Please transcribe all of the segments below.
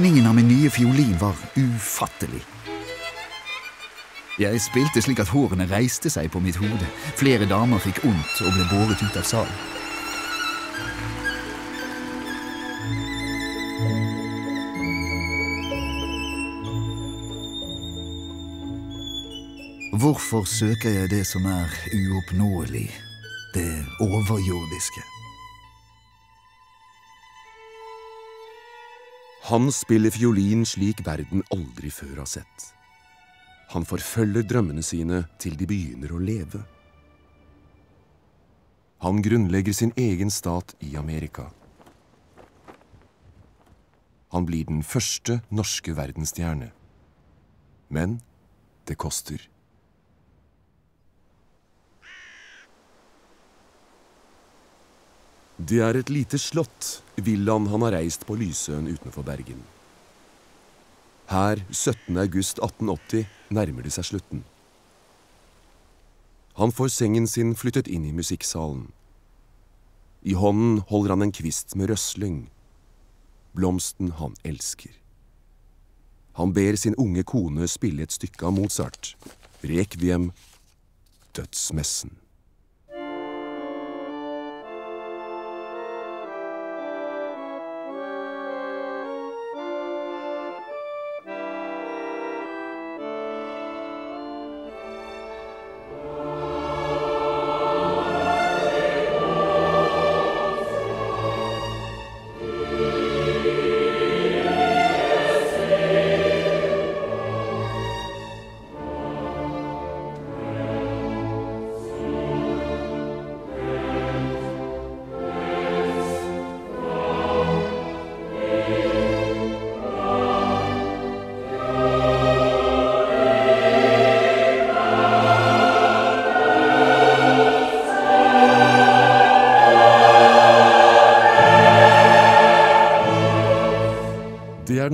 Virkningen av min nye fiolin var ufattelig. Jeg spilte slik at hårene reiste seg på mitt hode. Flere damer fikk vondt og ble båret ut av salen. Hvorfor søker jeg det som er uoppnåelig, det overjordiske? Han spiller fiolin slik verden aldri før har sett. Han forfølger drømmene sine til de begynner å leve. Han grunnlegger sin egen stat i Amerika. Han blir den første norske verdensstjerne. Men det koster. Det er et lite slott, villaen han har reist på Lysøen utenfor Bergen. Her, 17. august 1880, nærmer det seg slutten. Han får sengen sin flyttet inn i musikksalen. I hånden holder han en kvist med røsling, blomsten han elsker. Han ber sin unge kone spille et stykke av Mozart, Rekviem, dødsmessen.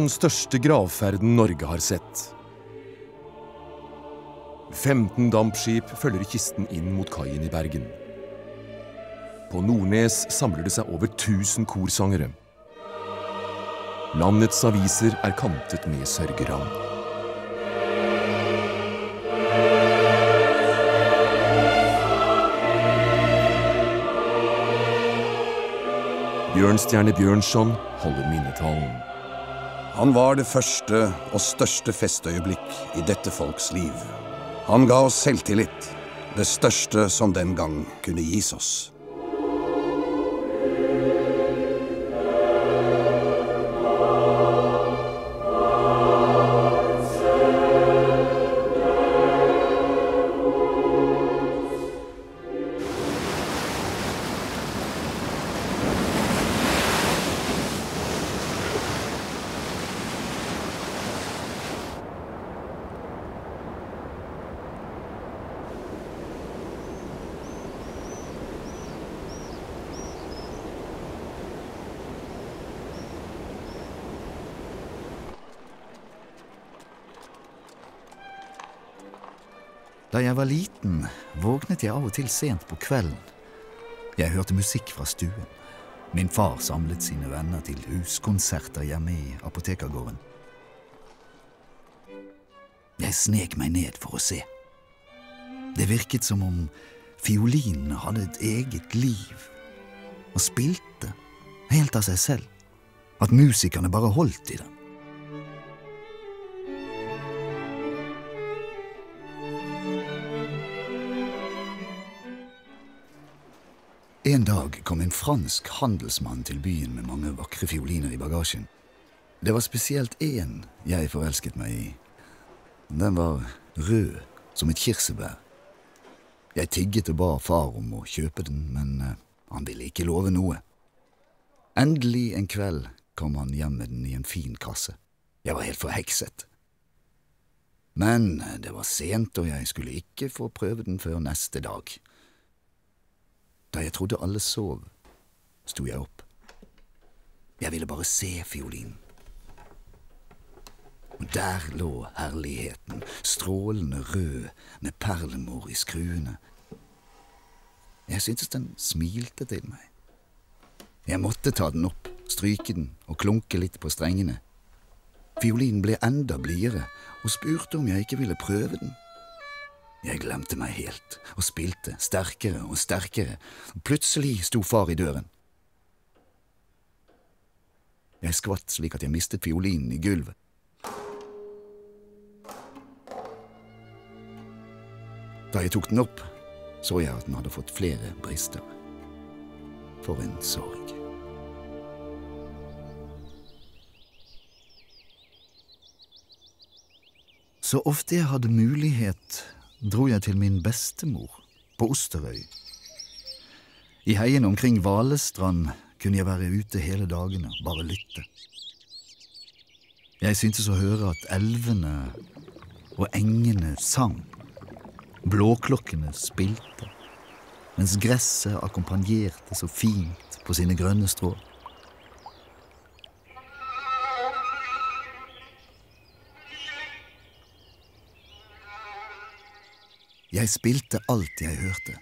Den største gravferden Norge har sett. 15 dampskip følger kisten inn mot kaien i Bergen. På Nordnes samler det seg over 1000 korsangere. Landets aviser er kantet med sørgeran. Bjørnstjerne Bjørnson holder minnetalen. Han var det første og største festøyeblikk i dette folks liv. Han ga oss selvtillit, det største som den gang kunne gis oss. Til sent på kvelden. Jeg hørte musikk fra stuen. Min far samlet sine venner til huskonserter hjemme i apotekergården. Jeg snek meg ned for å se. Det virket som om fiolinene hadde et eget liv og spilte helt av seg selv. At musikerne bare holdt i den. En dag kom en fransk handelsmann til byen med mange vakre fioliner i bagasjen. Det var spesielt én jeg forelsket meg i. Den var rød som et kirsebær. Jeg tigget og ba far om å kjøpe den, men eh, han ville ikke love noe. Endelig en kveld kom han hjem med den i en fin kasse. Jeg var helt forhekset. Men det var sent, og jeg skulle ikke få prøve den før neste dag. Da jeg trodde alle sov, sto jeg opp. Jeg ville bare se fiolinen. Og der lå herligheten, strålende rød med perlemor i skruene. Jeg syntes den smilte til meg. Jeg måtte ta den opp, stryke den og klunke litt på strengene. Fiolinen ble enda blidere og spurte om jeg ikke ville prøve den. Jeg glemte meg helt og spilte sterkere og sterkere, plutselig sto far i døren. Jeg skvatt slik at jeg mistet fiolinen i gulvet. Da jeg tok den opp, så jeg at den hadde fått flere brister. For en sorg. Så ofte jeg hadde mulighet, dro jeg til min bestemor på Osterøy. I heiene omkring Valestrand kunne jeg være ute hele dagene, bare lytte. Jeg syntes å høre at elvene og engene sang. Blåklokkene spilte, mens gresset akkompagnerte så fint på sine grønne strå. Jeg spilte alt jeg hørte.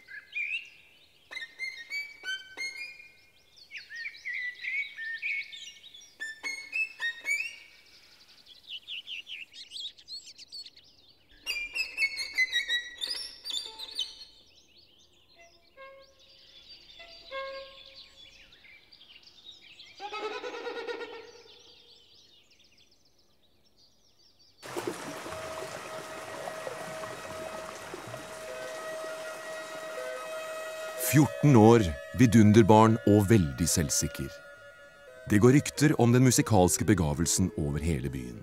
Vidunderbarn og veldig selvsikker. Det går rykter om den musikalske begavelsen over hele byen.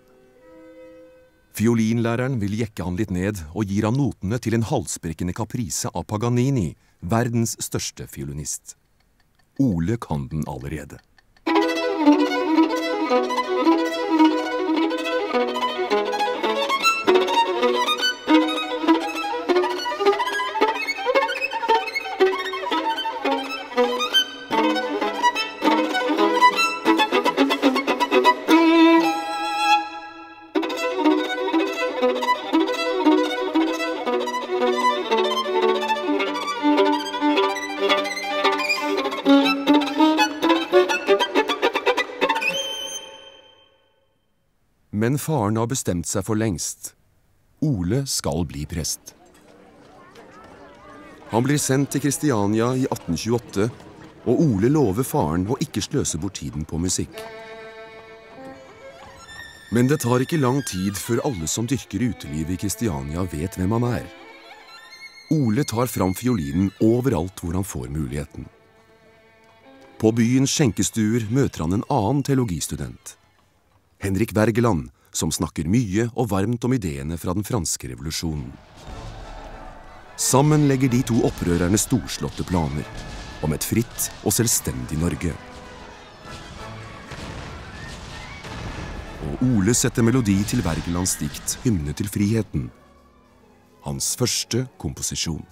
Fiolinlæreren vil jekke han litt ned og gir han notene til en halsbrekkende kaprise av Paganini, verdens største fiolinist. Ole kan den allerede. Men faren har bestemt seg for lengst. Ole skal bli prest. Han blir sendt til Kristiania i 1828, og Ole lover faren å ikke sløse bort tiden på musikk. Men det tar ikke lang tid før alle som dyrker utelivet i Kristiania, vet hvem han er. Ole tar fram fiolinen overalt hvor han får muligheten. På byens skjenkestuer møter han en annen teologistudent. Henrik Wergeland, som snakker mye og varmt om ideene fra den franske revolusjonen. Sammen legger de to opprørerne storslåtte planer om et fritt og selvstendig Norge. Og Ole setter melodi til Wergelands dikt 'Hymne til friheten'. Hans første komposisjon.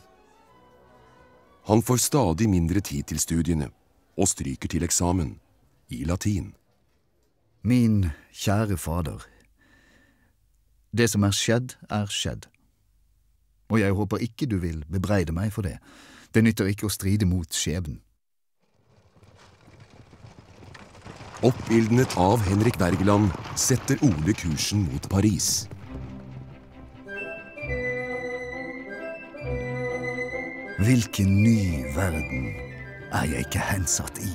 Han får stadig mindre tid til studiene, og stryker til eksamen i latin. Min kjære fader. Det som er skjedd, er skjedd. Og jeg håper ikke du vil bebreide meg for det. Det nytter ikke å stride mot skjebnen. Oppildnet av Henrik Wergeland setter Ole kursen mot Paris. Hvilken ny verden er jeg ikke hensatt i?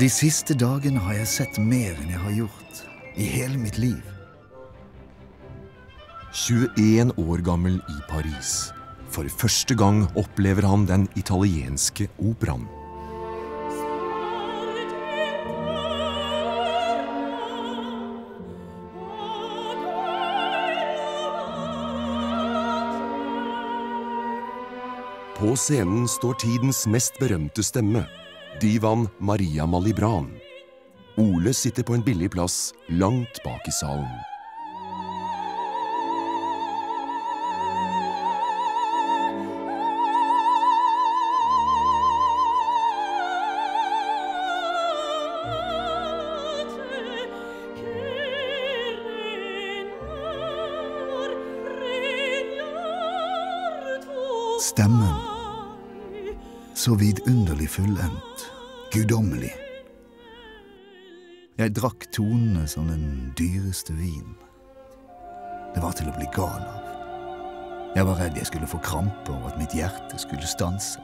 De siste dagene har jeg sett mer enn jeg har gjort i hele mitt liv. 21 år gammel i Paris. For første gang opplever han den italienske operaen. På scenen står tidens mest berømte stemme, divaen Maria Malibran. Ole sitter på en billig plass langt bak i salen. Stemmen, så vidunderlig fullendt, guddommelig. Jeg drakk tonene som den dyreste vin. Det var til å bli gal av. Jeg var redd jeg skulle få krampe, og at mitt hjerte skulle stanse.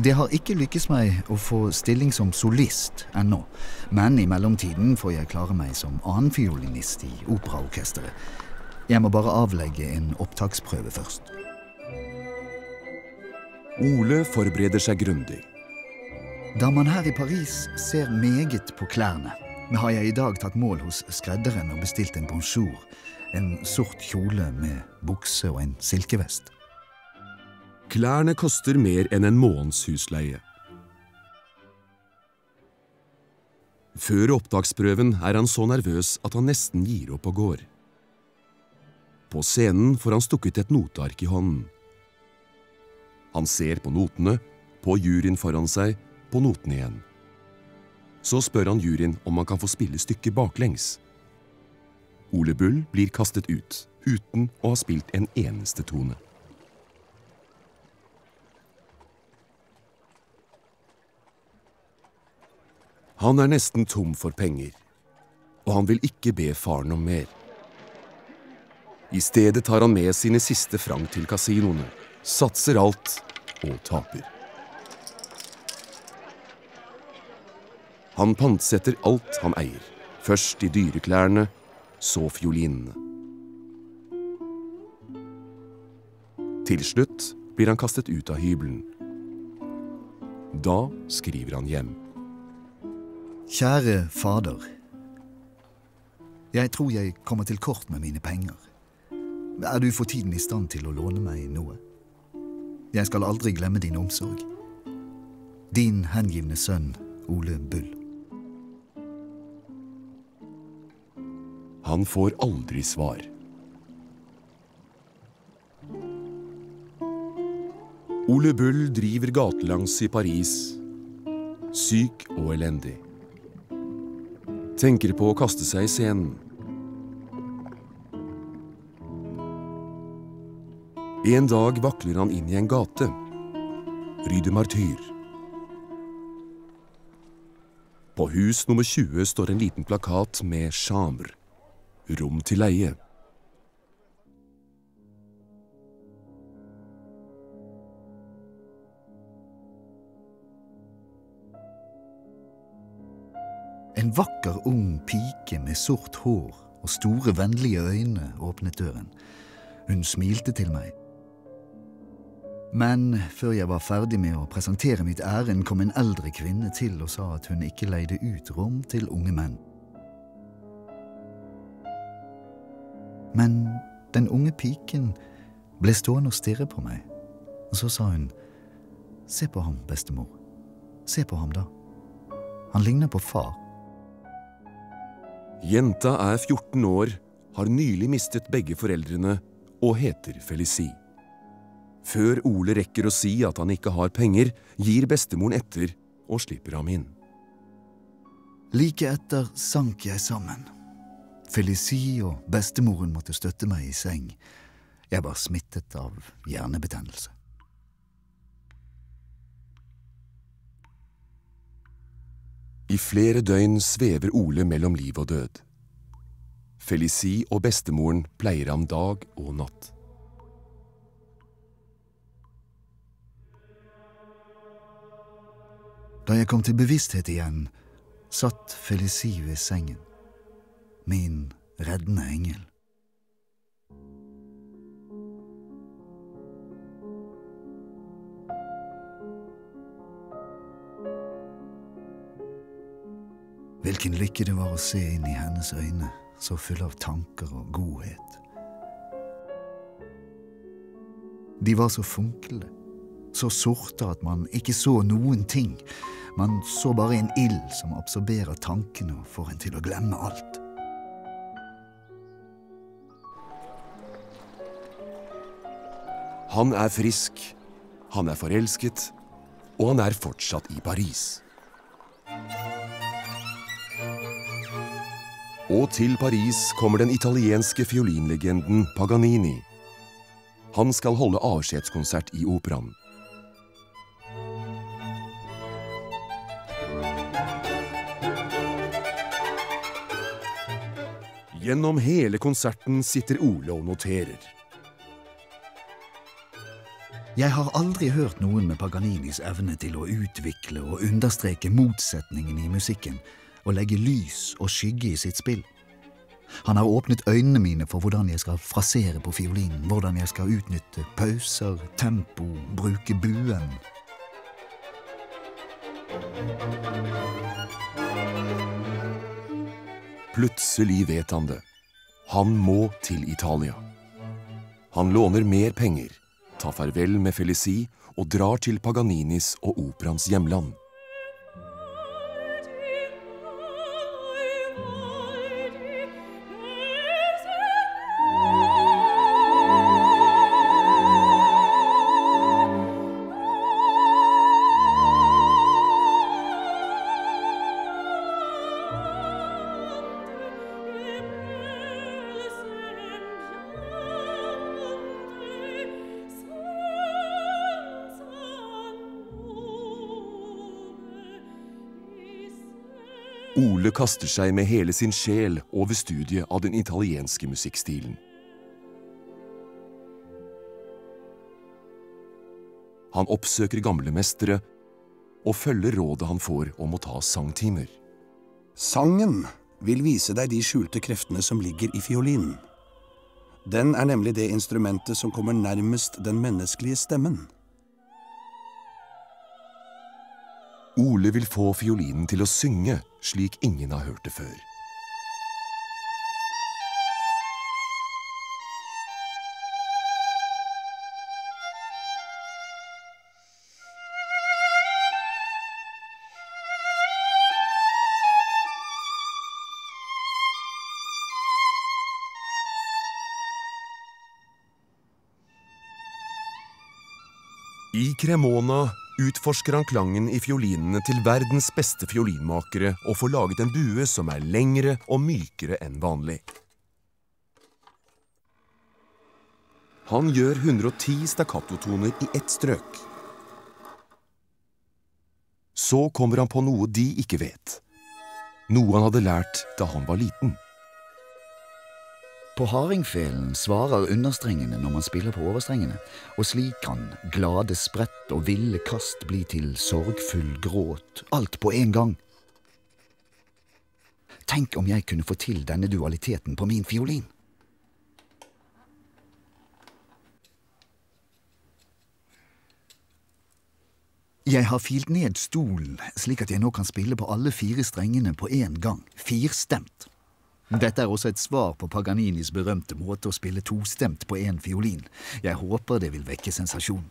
Det har ikke lykkes meg å få stilling som solist ennå, men i mellomtiden får jeg klare meg som annenfiolinist i operaorkesteret. Jeg må bare avlegge en opptaksprøve først. Ole forbereder seg grundig. Da man her i Paris ser meget på klærne, har jeg i dag tatt mål hos skredderen og bestilt en bonjour, en sort kjole med bukse og en silkevest. Klærne koster mer enn en måneds husleie. Før opptaksprøven er han så nervøs at han nesten gir opp og går. På scenen får han stukket et noteark i hånden. Han ser på notene, på juryen foran seg, på notene igjen. Så spør han juryen om han kan få spille stykket baklengs. Ole Bull blir kastet ut, uten å ha spilt en eneste tone. Han er nesten tom for penger, og han vil ikke be faren om mer. I stedet tar han med sine siste frank til kasinoene, satser alt og taper. Han pantsetter alt han eier, først de dyre klærne, så fiolinene. Til slutt blir han kastet ut av hybelen. Da skriver han hjem. Kjære fader. Jeg tror jeg kommer til kort med mine penger. Er du for tiden i stand til å låne meg noe? Jeg skal aldri glemme din omsorg. Din hengivne sønn Ole Bull. Han får aldri svar. Ole Bull driver gatelangs i Paris, syk og elendig. Tenker på å kaste seg i scenen. En dag vakler han inn i en gate. Ryde Martyr. På hus nummer 20 står en liten plakat med chambre, rom til leie. En vakker ung pike med sort hår og store, vennlige øyne åpnet døren. Hun smilte til meg. Men før jeg var ferdig med å presentere mitt ærend, kom en eldre kvinne til og sa at hun ikke leide ut rom til unge menn. Men den unge piken ble stående og stirre på meg, og så sa hun, Se på ham, bestemor. Se på ham, da. Han ligner på far. Jenta er 14 år, har nylig mistet begge foreldrene og heter Felicie. Før Ole rekker å si at han ikke har penger, gir bestemoren etter og slipper ham inn. Like etter sank jeg sammen. Felicie og bestemoren måtte støtte meg i seng. Jeg var smittet av hjernebetennelse. I flere døgn svever Ole mellom liv og død. Felicie og bestemoren pleier ham dag og natt. Da jeg kom til bevissthet igjen, satt Felicie ved sengen. Min reddende engel. Hvilken lykke det var å se inn i hennes øyne, så fulle av tanker og godhet. De var så funklende, så sorte at man ikke så noen ting. Man så bare en ild som absorberer tankene og får en til å glemme alt. Han er frisk, han er forelsket, og han er fortsatt i Paris. Og til Paris kommer den italienske fiolinlegenden Paganini. Han skal holde avskjedskonsert i operaen. Gjennom hele konserten sitter Ole og noterer. Jeg har aldri hørt noen med Paganinis evne til å utvikle og understreke motsetningene i musikken og legge lys og skygge i sitt spill. Han har åpnet øynene mine for hvordan jeg skal frasere på fiolinen, hvordan jeg skal utnytte pauser, tempo, bruke buen. Plutselig vet han det. Han må til Italia. Han låner mer penger, tar farvel med Felicie og drar til Paganinis og operaens hjemland. Kaster seg med hele sin sjel over studiet av den italienske musikkstilen. Han oppsøker gamle mestere og følger rådet han får om å ta sangtimer. Sangen vil vise deg de skjulte kreftene som ligger i fiolinen. Den er nemlig det instrumentet som kommer nærmest den menneskelige stemmen. Ole vil få fiolinen til å synge slik ingen har hørt det før. I Cremona utforsker han klangen i fiolinene til verdens beste fiolinmakere og får laget en bue som er lengre og mykere enn vanlig. Han gjør 110 staccatotoner i ett strøk. Så kommer han på noe de ikke vet. Noe han hadde lært da han var liten. På hardingfelen svarer understrengene når man spiller på overstrengene, og slik kan glade sprett og ville kast bli til sorgfull gråt, alt på en gang. Tenk om jeg kunne få til denne dualiteten på min fiolin. Jeg har filt ned stolen slik at jeg nå kan spille på alle fire strengene på én gang, firstemt. Dette er også et svar på Paganinis berømte måte å spille tostemt på én fiolin. Jeg håper det vil vekke sensasjon.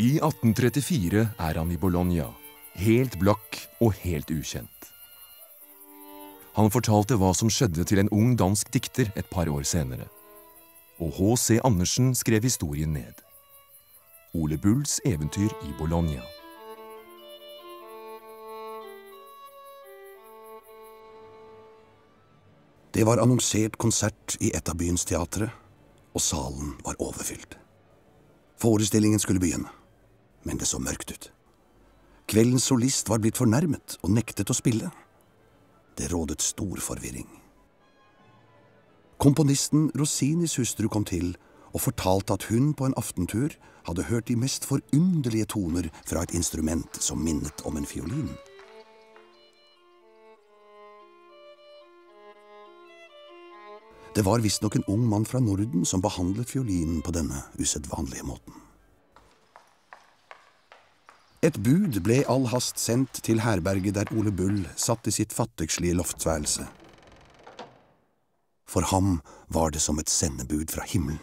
I 1834 er han i Bologna, helt blakk og helt ukjent. Han fortalte hva som skjedde til en ung dansk dikter et par år senere. Og H.C. Andersen skrev historien ned. Ole Bulls eventyr i Bologna. Det var annonsert konsert i et av byens teatre, og salen var overfylt. Forestillingen skulle begynne, men det så mørkt ut. Kveldens solist var blitt fornærmet og nektet å spille. Det rådet stor forvirring. Komponisten Rosinis hustru kom til og fortalte at hun på en aftentur hadde hørt de mest forunderlige toner fra et instrument som minnet om en fiolin. Det var visstnok en ung mann fra Norden som behandlet fiolinen på denne usedvanlige måten. Et bud ble i all hast sendt til herberget der Ole Bull satt i sitt fattigslige loftsværelse. For ham var det som et sendebud fra himmelen.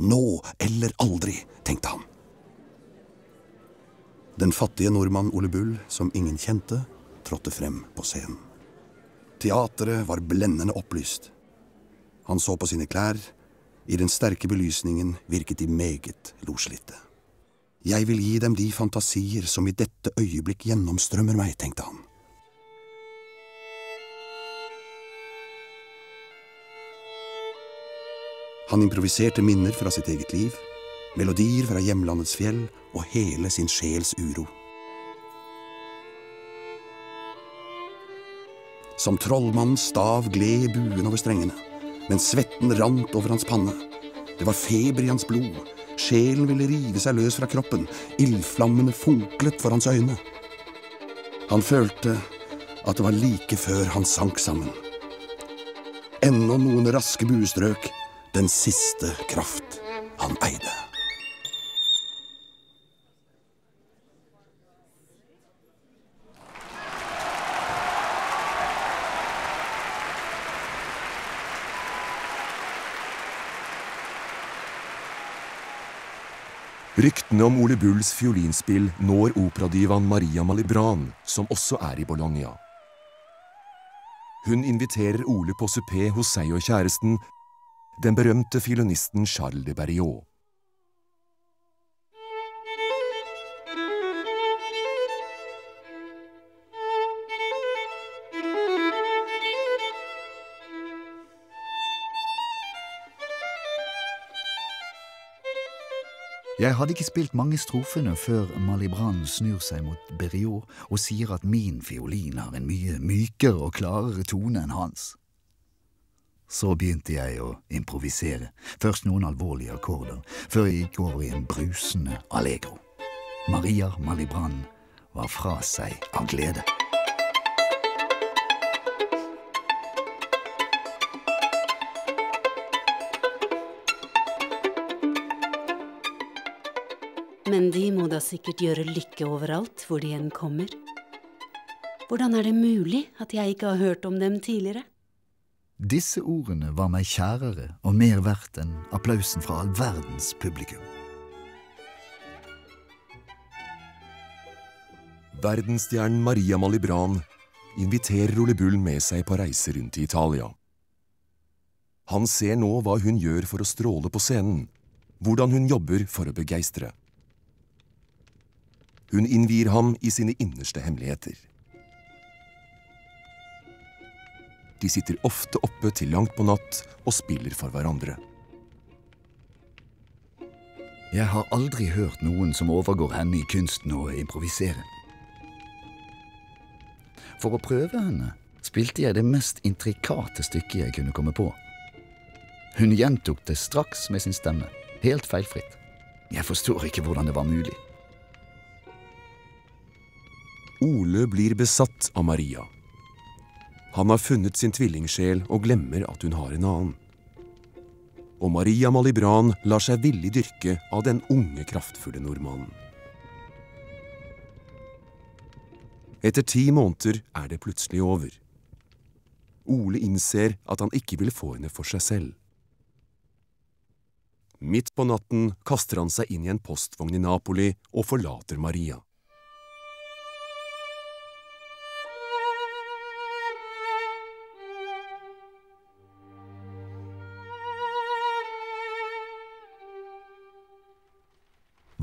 Nå eller aldri, tenkte han. Den fattige nordmann Ole Bull, som ingen kjente, trådte frem på scenen. Teatret var blendende opplyst. Han så på sine klær. I den sterke belysningen virket de meget loslitte. Jeg vil gi dem de fantasier som i dette øyeblikk gjennomstrømmer meg, tenkte han. Han improviserte minner fra sitt eget liv, melodier fra hjemlandets fjell og hele sin sjels uro. Som trollmannens stav gled buen over strengene, mens svetten rant over hans panne. Det var feber i hans blod, sjelen ville rive seg løs fra kroppen, ildflammene funklet for hans øyne. Han følte at det var like før han sank sammen. Ennå noen raske buestrøk, den siste kraft han eide. Ryktene om Ole Bulls fiolinspill når operadivaen Maria Malibran, som også er i Bologna. Hun inviterer Ole på supé hos seg og kjæresten, den berømte fiolinisten Charles de Berriot. Jeg hadde ikke spilt mange strofene før Malibran snur seg mot Berriot og sier at min fiolin har en mye mykere og klarere tone enn hans. Så begynte jeg å improvisere, først noen alvorlige akkorder, før jeg gikk over i en brusende allegro. Maria Malibran var fra seg av glede. Men de må da sikkert gjøre lykke overalt hvor de enn kommer. Hvordan er det mulig at jeg ikke har hørt om dem tidligere? Disse ordene var meg kjærere og mer verdt enn applausen fra all verdens publikum. Verdensstjernen Maria Malibran inviterer Ole Bull med seg på reise rundt i Italia. Han ser nå hva hun gjør for å stråle på scenen, hvordan hun jobber for å begeistre. Hun innvier ham i sine innerste hemmeligheter. De sitter ofte oppe til langt på natt og spiller for hverandre. Jeg har aldri hørt noen som overgår henne i kunsten å improvisere. For å prøve henne spilte jeg det mest intrikate stykket jeg kunne komme på. Hun gjentok det straks med sin stemme, helt feilfritt. Jeg forstår ikke hvordan det var mulig. Ole blir besatt av Maria. Han har funnet sin tvillingsjel og glemmer at hun har en annen. Og Maria Malibran lar seg villig dyrke av den unge, kraftfulle nordmannen. Etter ti måneder er det plutselig over. Ole innser at han ikke vil få henne for seg selv. Midt på natten kaster han seg inn i en postvogn i Napoli og forlater Maria.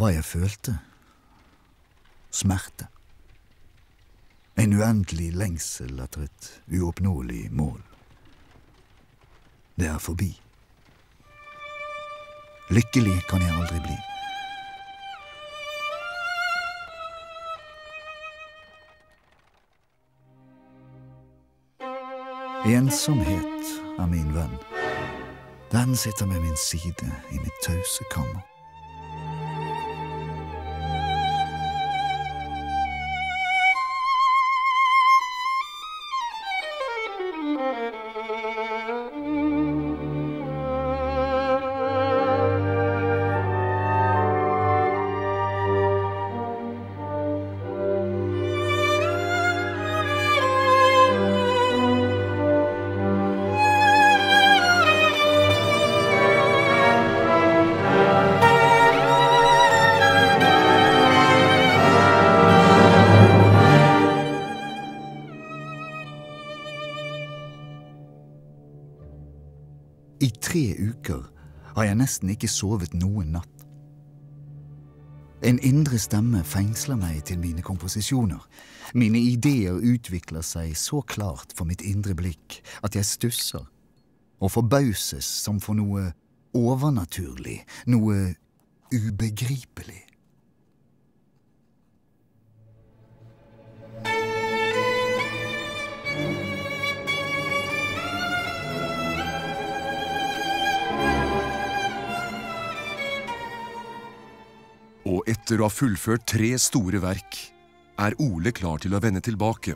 Hva jeg følte? Smerte. En uendelig lengsel etter et uoppnåelig mål. Det er forbi. Lykkelig kan jeg aldri bli. Ensomhet er min venn. Den sitter ved min side i mitt tause kammer. Nesten ikke sovet noen natt. En indre stemme fengsler meg til mine komposisjoner. Mine ideer utvikler seg så klart for mitt indre blikk at jeg stusser og forbauses som for noe overnaturlig, noe ubegripelig. Etter å ha fullført tre store verk er Ole klar til å vende tilbake.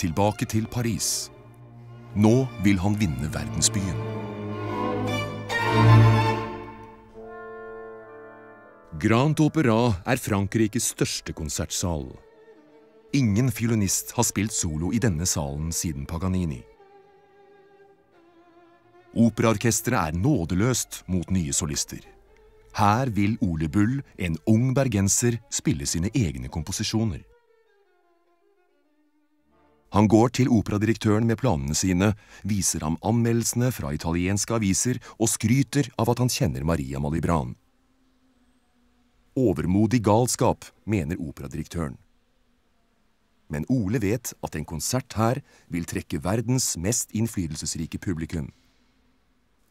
Tilbake til Paris. Nå vil han vinne verdensbyen. Grand Opera er Frankrikes største konsertsal. Ingen fiolinist har spilt solo i denne salen siden Paganini. Operaorkesteret er nådeløst mot nye solister. Her vil Ole Bull, en ung bergenser, spille sine egne komposisjoner. Han går til operadirektøren med planene sine, viser ham anmeldelsene fra italienske aviser og skryter av at han kjenner Maria Malibran. Overmodig galskap, mener operadirektøren. Men Ole vet at en konsert her vil trekke verdens mest innflytelsesrike publikum.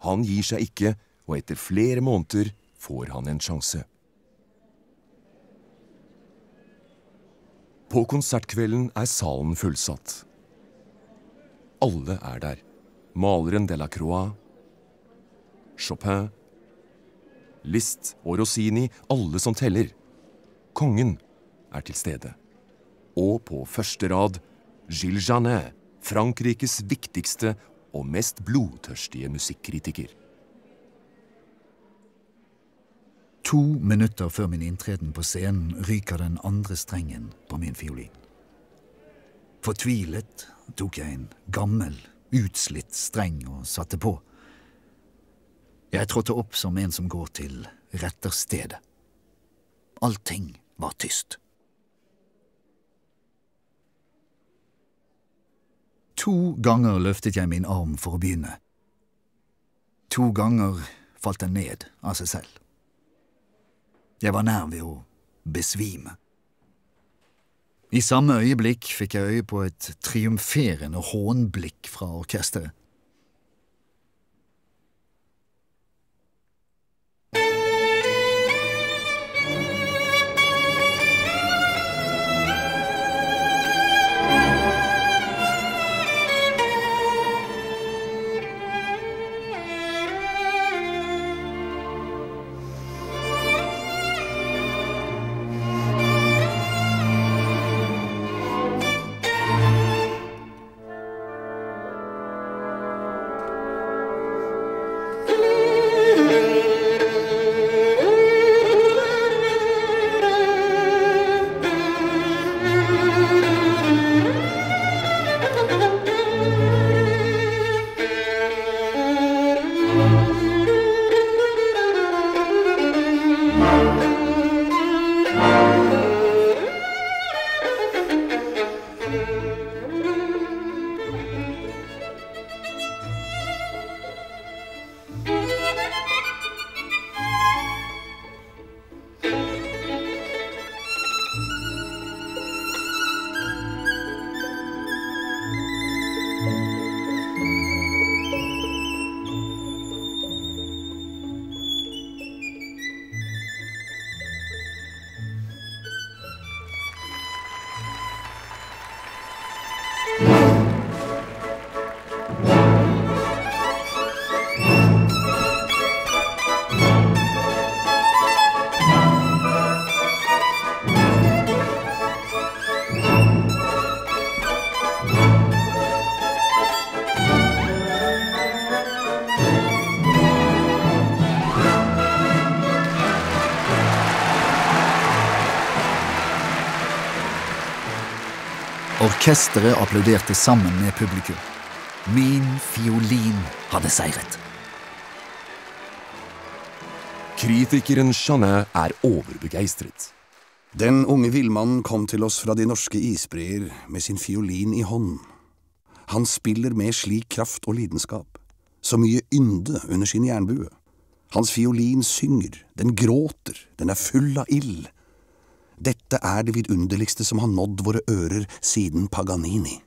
Han gir seg ikke, og etter flere måneder får han en sjanse. På konsertkvelden er salen fullsatt. Alle er der. Maleren Delacroix, Chopin, Liszt og Rossini, alle som teller. Kongen er til stede. Og på første rad Gilles Janet, Frankrikes viktigste og mest blodtørstige musikkritiker. To minutter før min inntreden på scenen ryker den andre strengen på min fiolin. Fortvilet tok jeg en gammel, utslitt streng og satte på. Jeg trådte opp som en som går til retterstedet. Allting var tyst. To ganger løftet jeg min arm for å begynne. To ganger falt den ned av seg selv. Jeg var nær ved å besvime. I samme øyeblikk fikk jeg øye på et triumferende hånblikk fra orkesteret. Orkesteret applauderte sammen med publikum. Min fiolin hadde seiret. Kritikeren Janet er overbegeistret. Den unge villmannen kom til oss fra de norske isbreer med sin fiolin i hånden. Han spiller med slik kraft og lidenskap. så mye ynde under sin jernbue. Hans fiolin synger, den gråter, den er full av ild. Dette er det vidunderligste som har nådd våre ører siden Paganini.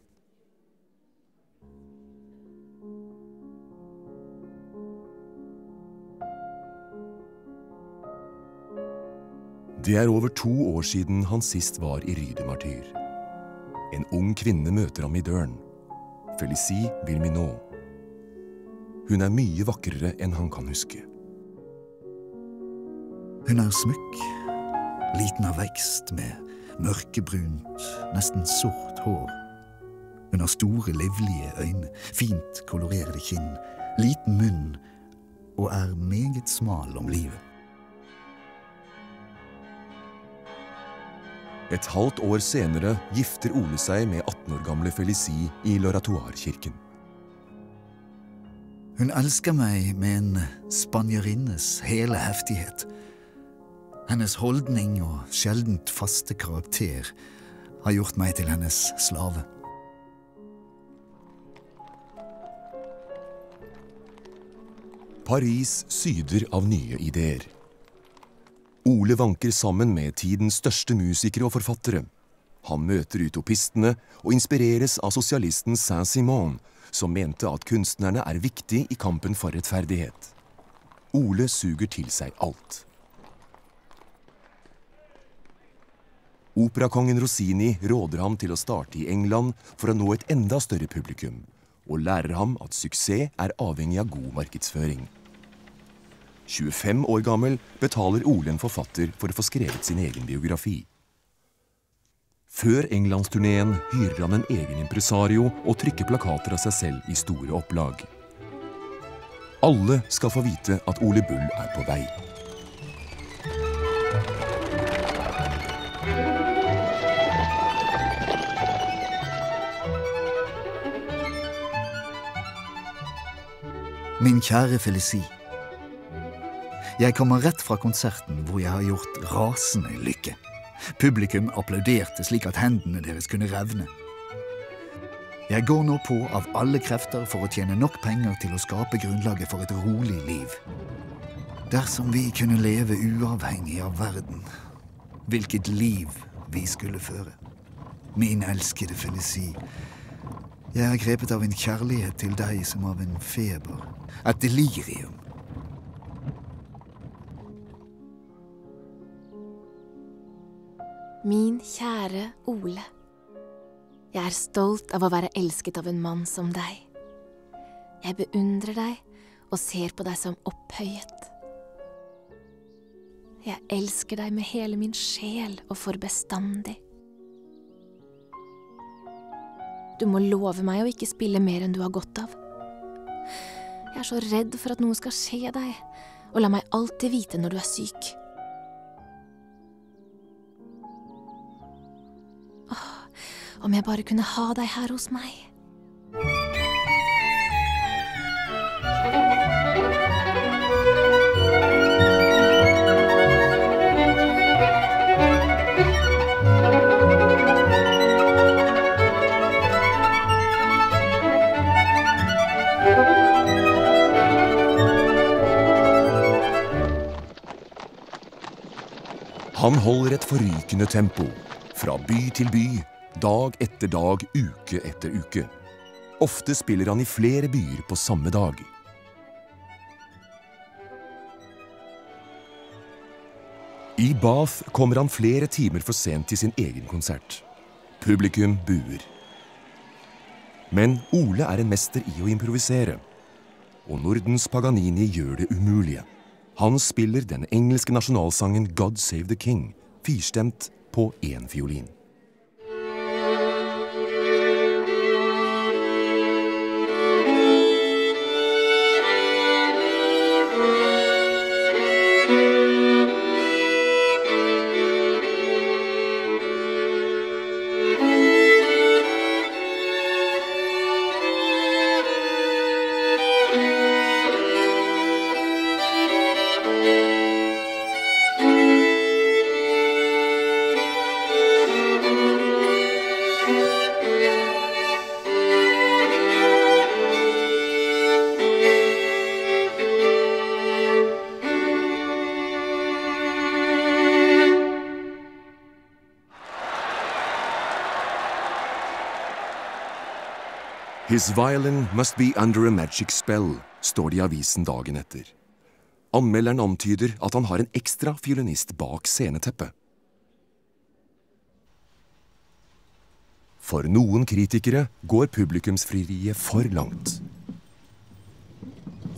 Det er over to år siden han sist var i Rydemartyr. En ung kvinne møter ham i døren. Felicie Wilminot. Hun er mye vakrere enn han kan huske. Hun er smykk, liten av vekst, med mørkebrunt, nesten sort hår. Hun har store, livlige øyne, fint kolorerte kinn, liten munn og er meget smal om livet. Et halvt år senere gifter Ole seg med 18 år gamle Felicie i Loratoire-kirken. Hun elsker meg med en spanjerinnes hele heftighet. Hennes holdning og sjeldent faste karakter har gjort meg til hennes slave. Paris syder av nye ideer. Ole vanker sammen med tidens største musikere og forfattere. Han møter utopistene og inspireres av sosialisten Saint-Simon, som mente at kunstnerne er viktig i kampen for rettferdighet. Ole suger til seg alt. Operakongen Rossini råder ham til å starte i England for å nå et enda større publikum, og lærer ham at suksess er avhengig av god markedsføring. 25 år gammel betaler Ole en forfatter for å få skrevet sin egen biografi. Før englandsturneen hyrer han en egen impresario og trykker plakater av seg selv i store opplag. Alle skal få vite at Ole Bull er på vei. Min kjære Felicie. Jeg kommer rett fra konserten hvor jeg har gjort rasende lykke. Publikum applauderte slik at hendene deres kunne revne. Jeg går nå på av alle krefter for å tjene nok penger til å skape grunnlaget for et rolig liv. Dersom vi kunne leve uavhengig av verden, hvilket liv vi skulle føre. Min elskede Felicie. Jeg er grepet av en kjærlighet til deg som av en feber. Et delirium. Min kjære Ole. Jeg er stolt av å være elsket av en mann som deg. Jeg beundrer deg og ser på deg som opphøyet. Jeg elsker deg med hele min sjel og for bestandig. Du må love meg å ikke spille mer enn du har godt av. Jeg er så redd for at noe skal skje deg, og la meg alltid vite når du er syk. Åh, om jeg bare kunne ha deg her hos meg. Han holder et forrykende tempo. Fra by til by, dag etter dag, uke etter uke. Ofte spiller han i flere byer på samme dag. I Bath kommer han flere timer for sent til sin egen konsert. Publikum buer. Men Ole er en mester i å improvisere. Og Nordens Paganini gjør det umulige. Han spiller den engelske nasjonalsangen God Save the King, firstemt på én fiolin. His violin must be under a magic spell, står det i avisen dagen etter. Anmelderen antyder at han har en ekstra fiolinist bak sceneteppet. For noen kritikere går publikumsfrieriet for langt.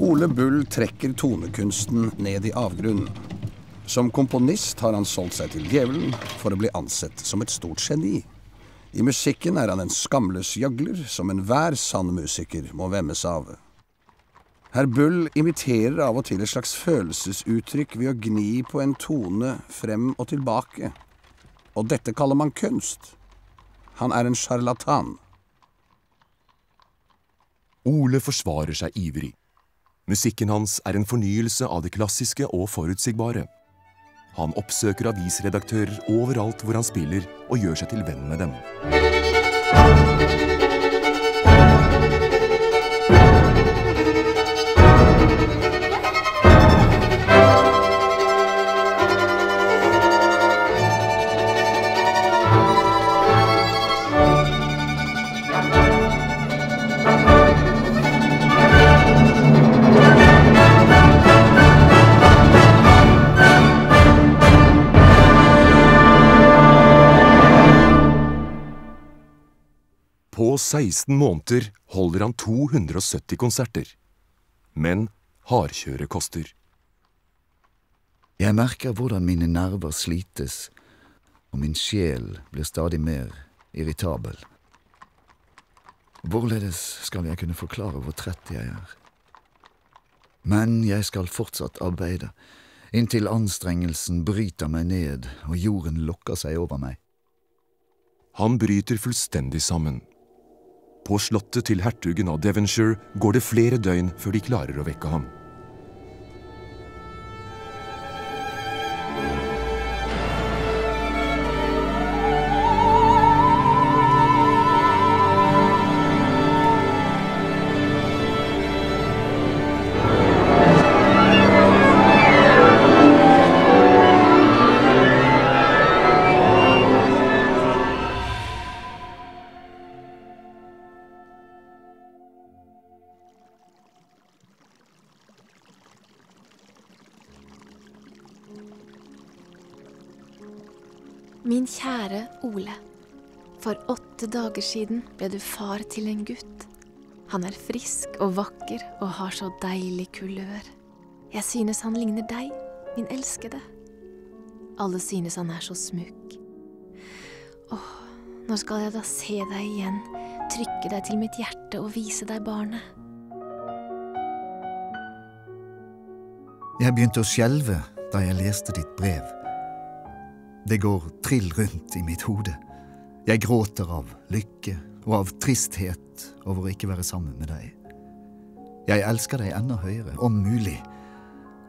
Ole Bull trekker tonekunsten ned i avgrunnen. Som komponist har han solgt seg til djevelen for å bli ansett som et stort geni. I musikken er han en skamløs gjøgler som enhver sann musiker må vemmes av. Herr Bull imiterer av og til et slags følelsesuttrykk ved å gni på en tone frem og tilbake. Og dette kaller man kunst. Han er en sjarlatan. Ole forsvarer seg ivrig. Musikken hans er en fornyelse av det klassiske og forutsigbare. Han oppsøker avisredaktører overalt hvor han spiller, og gjør seg til venn med dem. På 16 måneder holder han 270 konserter. Men hardkjøret koster. Jeg merker hvordan mine nerver slites, og min sjel blir stadig mer irritabel. Hvorledes skal jeg kunne forklare hvor trett jeg er? Men jeg skal fortsatt arbeide, inntil anstrengelsen bryter meg ned og jorden lokker seg over meg. Han bryter fullstendig sammen. På slottet til hertugen av Devonshire går det flere døgn før de klarer å vekke ham. Kjære Ole. For åtte dager siden ble du far til en gutt. Han er frisk og vakker og har så deilig kulør. Jeg synes han ligner deg, min elskede. Alle synes han er så smukk. Åh, nå skal jeg da se deg igjen, trykke deg til mitt hjerte og vise deg barnet? Jeg begynte å skjelve da jeg leste ditt brev. Det går trill rundt i mitt hode. Jeg gråter av lykke og av tristhet over å ikke være sammen med deg. Jeg elsker deg enda høyere, om mulig,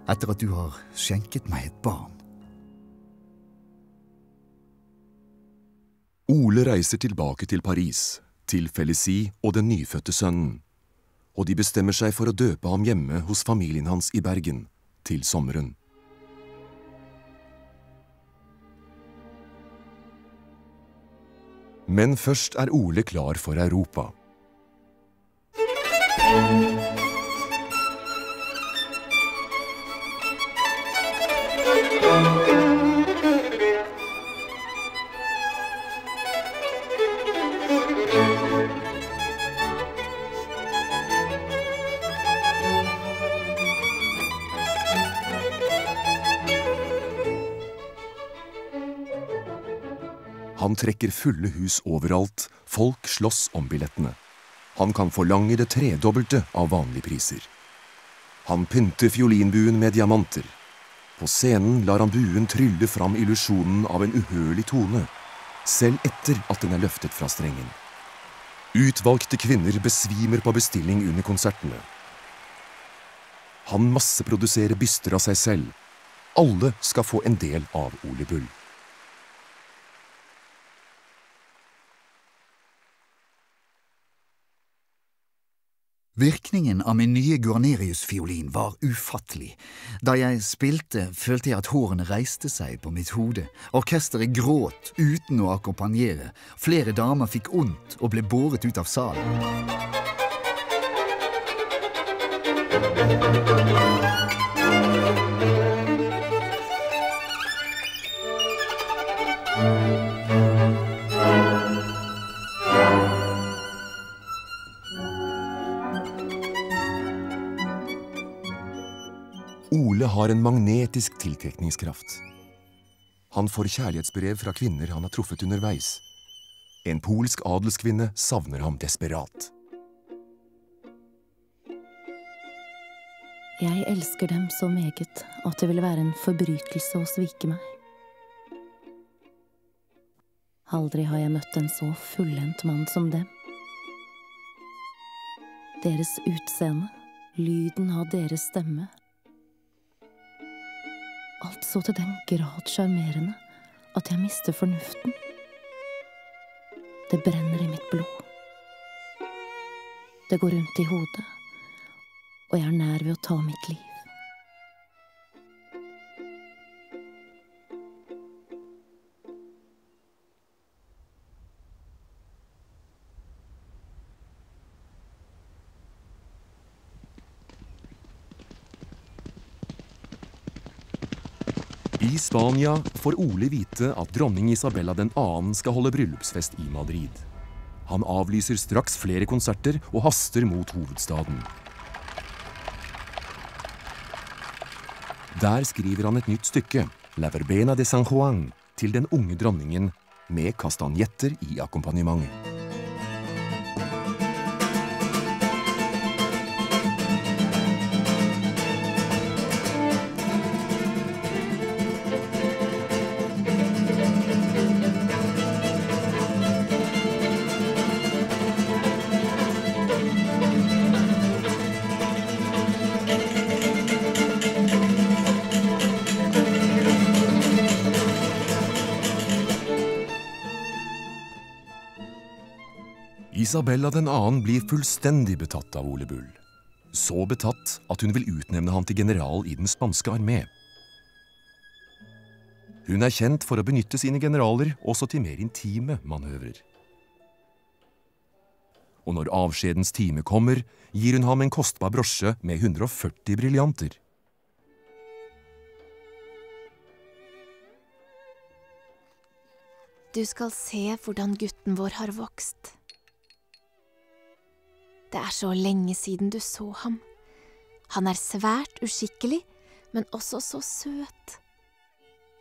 etter at du har skjenket meg et barn. Ole reiser tilbake til Paris, til Felicie og den nyfødte sønnen, og de bestemmer seg for å døpe ham hjemme hos familien hans i Bergen, til sommeren. Men først er Ole klar for Europa. Han trekker fulle hus overalt, folk slåss om billettene. Han kan forlange det tredobbelte av vanlige priser. Han pynter fiolinbuen med diamanter. På scenen lar han buen trylle fram illusjonen av en uhørlig tone, selv etter at den er løftet fra strengen. Utvalgte kvinner besvimer på bestilling under konsertene. Han masseproduserer byster av seg selv. Alle skal få en del av Ole Bull. Virkningen av min nye Guarnerius-fiolin var ufattelig. Da jeg spilte, følte jeg at hårene reiste seg på mitt hode. Orkesteret gråt uten å akkompagnere. Flere damer fikk ondt og ble båret ut av salen. Thank Ole har en magnetisk tiltrekningskraft. Han får kjærlighetsbrev fra kvinner han har truffet underveis. En polsk adelskvinne savner ham desperat. Jeg elsker dem så meget at det ville være en forbrytelse å svike meg. Aldri har jeg møtt en så fullendt mann som dem. Deres utseende, lyden av deres stemme. Alt så til den grad sjarmerende at jeg mister fornuften. Det brenner i mitt blod. Det går rundt i hodet, og jeg er nær ved å ta mitt liv. Spania får Ole vite at dronning Isabella 2. skal holde bryllupsfest i Madrid. Han avlyser straks flere konserter og haster mot hovedstaden. Der skriver han et nytt stykke, La Verbena de San Juan, til den unge dronningen, med kastanjetter i akkompagnementet. Isabella 2. blir fullstendig betatt av Ole Bull. Så betatt at hun vil utnevne ham til general i den spanske armé. Hun er kjent for å benytte sine generaler også til mer intime manøvrer. Og når avskjedens time kommer, gir hun ham en kostbar brosje med 140 briljanter. Du skal se hvordan gutten vår har vokst. Det er så lenge siden du så ham. Han er svært uskikkelig, men også så søt.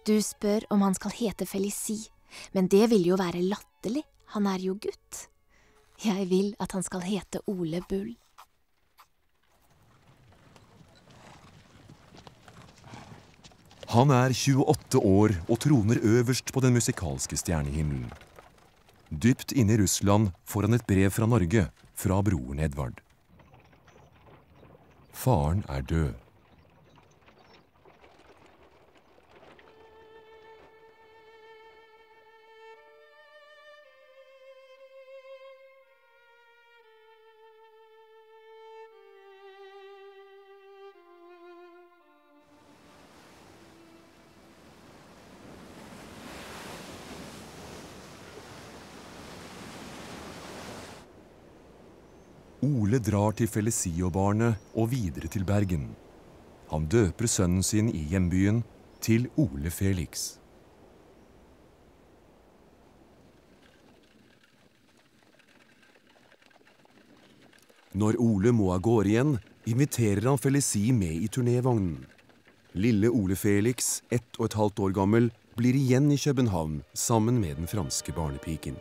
Du spør om han skal hete Felicie, men det vil jo være latterlig, han er jo gutt. Jeg vil at han skal hete Ole Bull. Han er 28 år og troner øverst på den musikalske stjernehimmelen. Dypt inne i Russland får han et brev fra Norge, fra broren Edvard. Faren er død. Ole drar til Felicio-barnet og videre til Bergen. Han døper sønnen sin i hjembyen til Ole Felix. Når Ole må av gårde igjen, inviterer han Felicie med i turnévognen. Lille Ole Felix, ett og et halvt år gammel, blir igjen i København sammen med den franske barnepiken.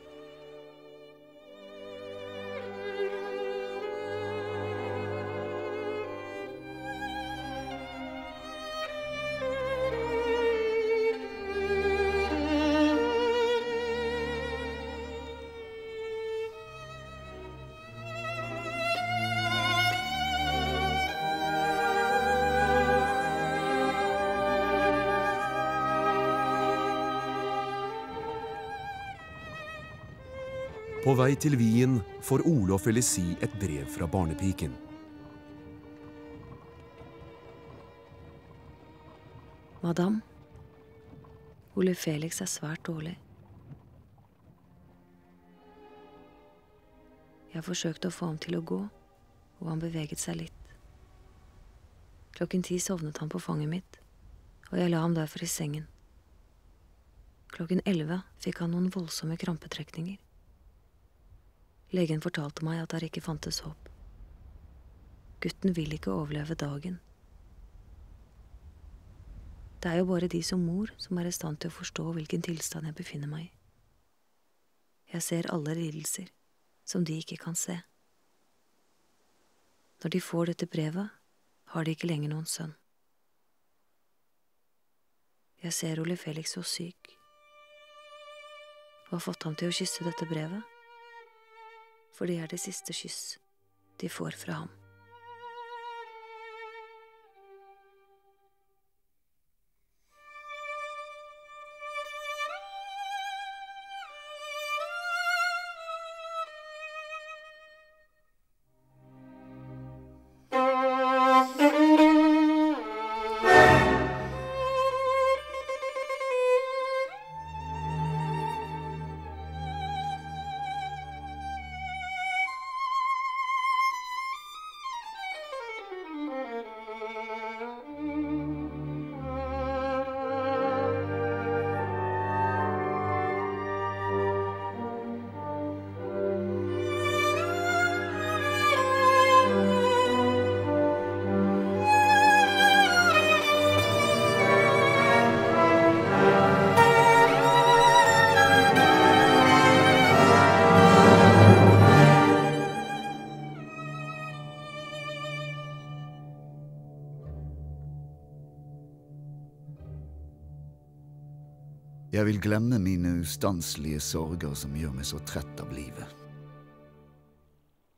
Vei til Wien får Ole og Felicie et brev fra barnepiken. Madame, Ole Felix er svært dårlig. Jeg forsøkte å få ham til å gå, og han beveget seg litt. Klokken ti sovnet han på fanget mitt, og jeg la ham derfor i sengen. Klokken elleve fikk han noen voldsomme krampetrekninger. Legen fortalte meg at der ikke fantes håp. Gutten vil ikke overleve dagen. Det er jo bare de som mor som er i stand til å forstå hvilken tilstand jeg befinner meg i. Jeg ser alle lidelser som de ikke kan se. Når de får dette brevet, har de ikke lenger noen sønn. Jeg ser Ole Felix så syk. Hva har fått ham til å kysse dette brevet? For det er det siste kyss de får fra ham. Jeg vil glemme mine ustanselige sorger som gjør meg så trett av livet.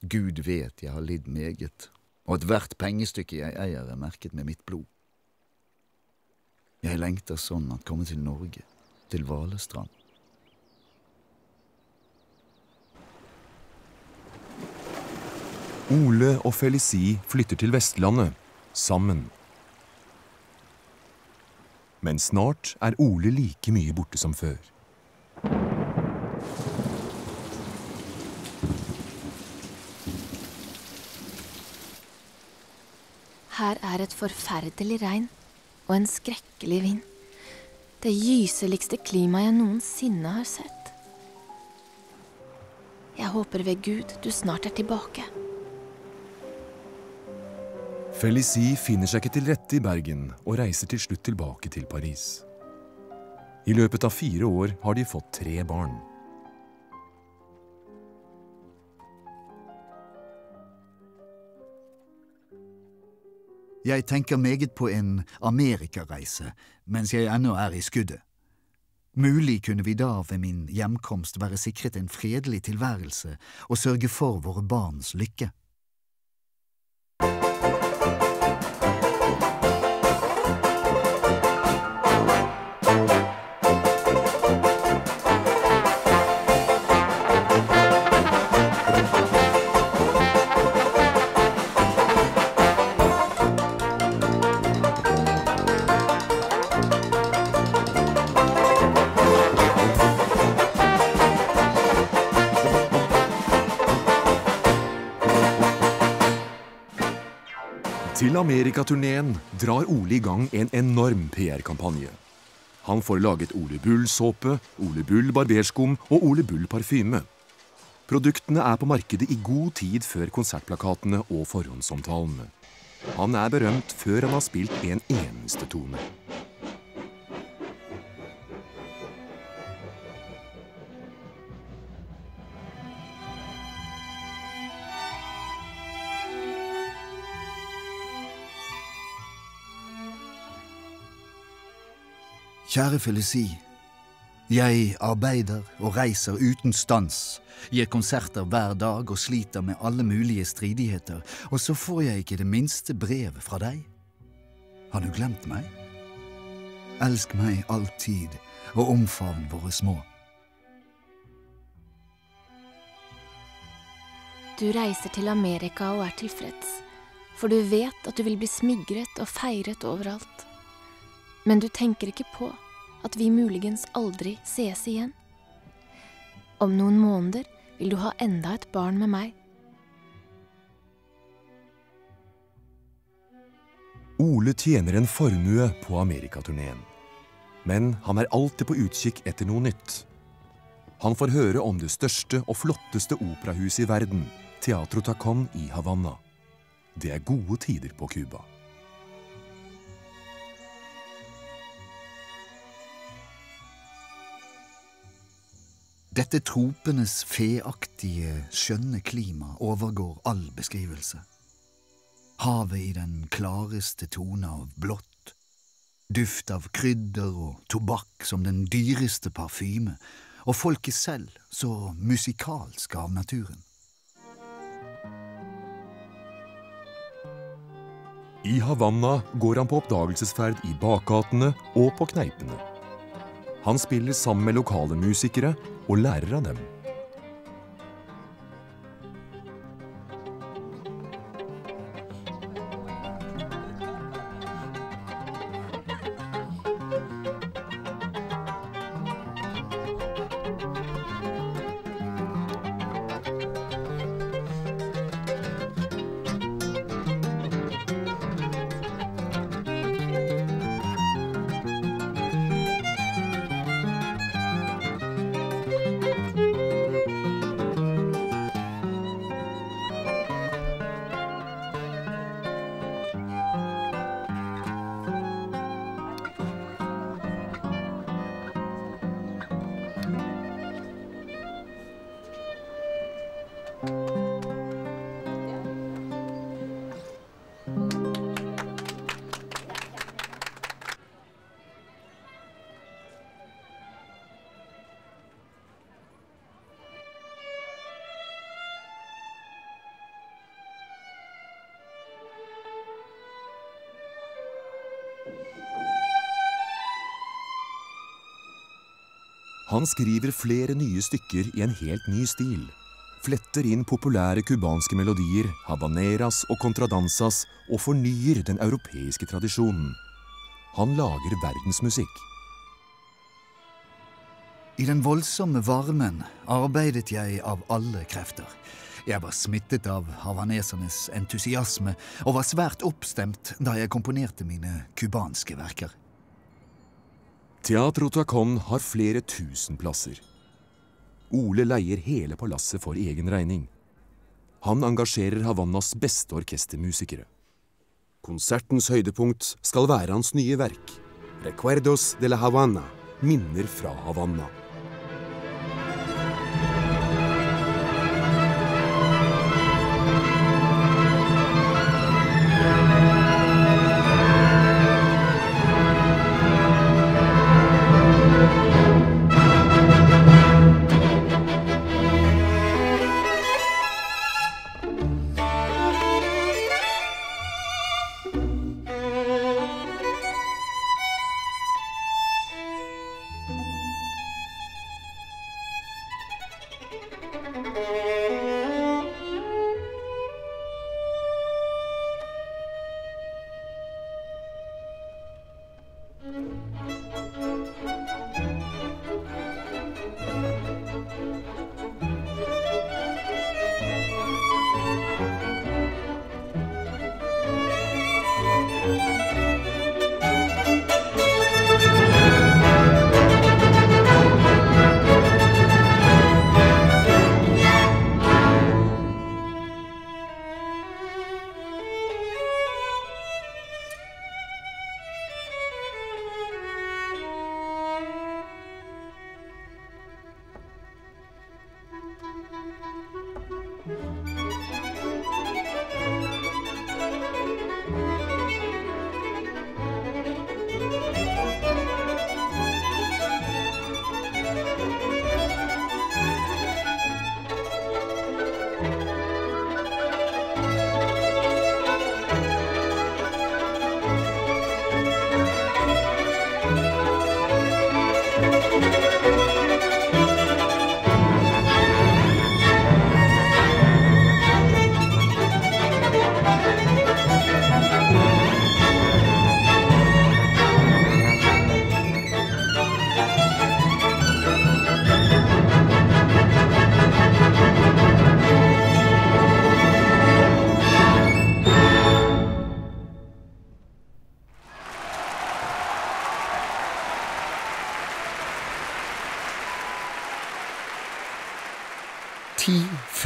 Gud vet jeg har lidd meget, og ethvert pengestykke jeg eier er merket med mitt blod. Jeg lengter sånn at komme til Norge, til Valestrand. Ole og Felicie flytter til Vestlandet, sammen. Men snart er Ole like mye borte som før. Her er et forferdelig regn og en skrekkelig vind. Det gyseligste klimaet jeg noensinne har sett. Jeg håper ved Gud du snart er tilbake. Felicie finner seg ikke til rette i Bergen og reiser til slutt tilbake til Paris. I løpet av fire år har de fått tre barn. Jeg tenker meget på en amerikareise mens jeg ennå er i skuddet. Mulig kunne vi da ved min hjemkomst være sikret en fredelig tilværelse og sørge for våre barns lykke. Til amerikaturneen drar Ole i gang en enorm PR-kampanje. Han får laget Ole Bull-såpe, Ole Bull barberskum og Ole Bull parfyme. Produktene er på markedet i god tid før konsertplakatene og forhåndsomtalene. Han er berømt før han har spilt en eneste tone. Kjære Felicie. Jeg arbeider og reiser uten stans, gir konserter hver dag og sliter med alle mulige stridigheter, og så får jeg ikke det minste brev fra deg. Har du glemt meg? Elsk meg alltid, og omfavn våre små. Du reiser til Amerika og er tilfreds, for du vet at du vil bli smigret og feiret overalt. Men du tenker ikke på at vi muligens aldri sees igjen. Om noen måneder vil du ha enda et barn med meg. Ole tjener en formue på amerikaturneen. Men han er alltid på utkikk etter noe nytt. Han får høre om det største og flotteste operahuset i verden, Teatro Tacon i Havanna. Det er gode tider på Cuba. Dette tropenes feaktige, skjønne klima overgår all beskrivelse. Havet i den klareste tone av blått, duft av krydder og tobakk som den dyreste parfyme, og folket selv så musikalsk av naturen. I Havanna går han på oppdagelsesferd i bakgatene og på kneipene. Han spiller sammen med lokale musikere og lærer av dem. Han skriver flere nye stykker i en helt ny stil. Fletter inn populære cubanske melodier, habaneras og contradansas, og fornyer den europeiske tradisjonen. Han lager verdensmusikk. I den voldsomme varmen arbeidet jeg av alle krefter. Jeg var smittet av havanesernes entusiasme og var svært oppstemt da jeg komponerte mine cubanske verker. Teatro Tacon har flere tusen plasser. Ole leier hele palasset for egen regning. Han engasjerer Havannas beste orkestermusikere. Konsertens høydepunkt skal være hans nye verk, Recuerdos de la Havana, minner fra Havanna.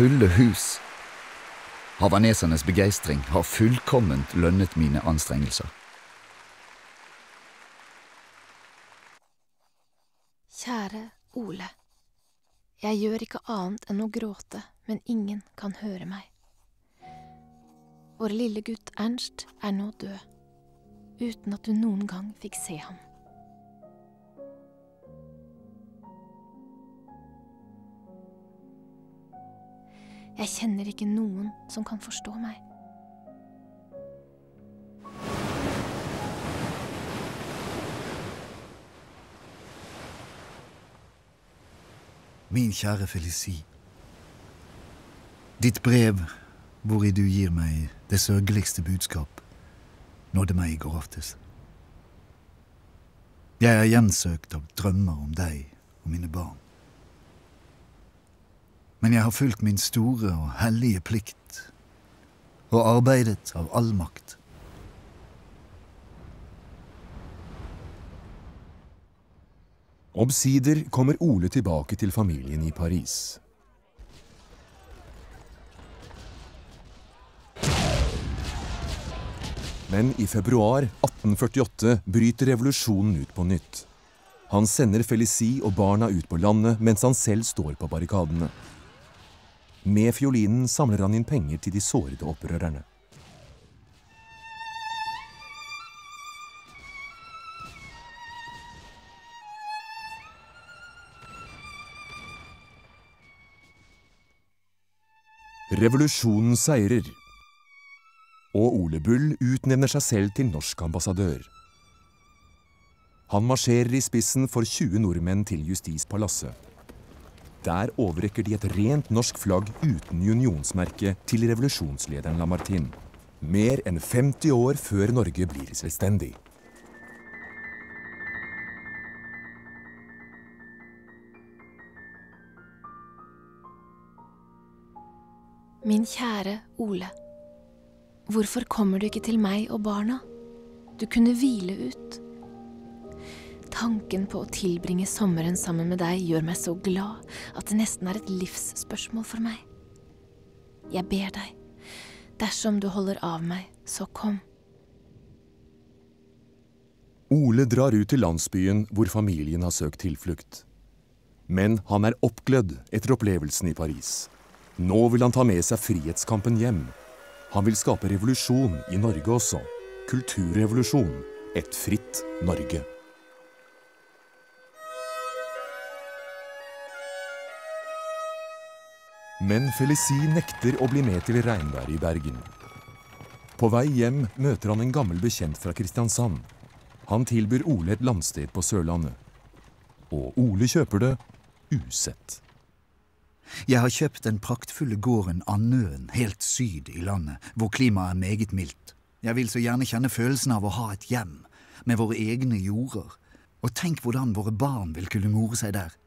Fulle hus. Havanesernes begeistring har fullkomment lønnet mine anstrengelser. Kjære Ole. Jeg gjør ikke annet enn å gråte, men ingen kan høre meg. Vår lille gutt Ernst er nå død, uten at du noen gang fikk se ham. Jeg kjenner ikke noen som kan forstå meg. Min kjære Felicie. Ditt brev, hvori du gir meg det sørgeligste budskap, nådde meg i går aftes. Jeg er gjensøkt av drømmer om deg og mine barn. Men jeg har fulgt min store og hellige plikt og arbeidet av all makt. Omsider kommer Ole tilbake til familien i Paris. Men i februar 1848 bryter revolusjonen ut på nytt. Han sender Felicie og barna ut på landet mens han selv står på barrikadene. Med fiolinen samler han inn penger til de sårede opprørerne. Revolusjonen seirer. Og Ole Bull utnevner seg selv til norsk ambassadør. Han marsjerer i spissen for 20 nordmenn til Justispalasset. Der overrekker de et rent norsk flagg uten unionsmerke til revolusjonslederen Lamartine. Mer enn 50 år før Norge blir selvstendig. Min kjære Ole. Hvorfor kommer du ikke til meg og barna? Du kunne hvile ut. Tanken på å tilbringe sommeren sammen med deg gjør meg så glad at det nesten er et livsspørsmål for meg. Jeg ber deg, dersom du holder av meg, så kom. Ole drar ut til landsbyen hvor familien har søkt tilflukt. Men han er oppglødd etter opplevelsen i Paris. Nå vil han ta med seg frihetskampen hjem. Han vil skape revolusjon i Norge også. Kulturrevolusjon. Et fritt Norge. Men Felicie nekter å bli med til regnværet i Bergen. På vei hjem møter han en gammel bekjent fra Kristiansand. Han tilbyr Ole et landsted på Sørlandet. Og Ole kjøper det usett. Jeg har kjøpt den praktfulle gården Andøen helt syd i landet, hvor klimaet er meget mildt. Jeg vil så gjerne kjenne følelsen av å ha et hjem, med våre egne jorder. Og tenk hvordan våre barn vil kunne more seg der.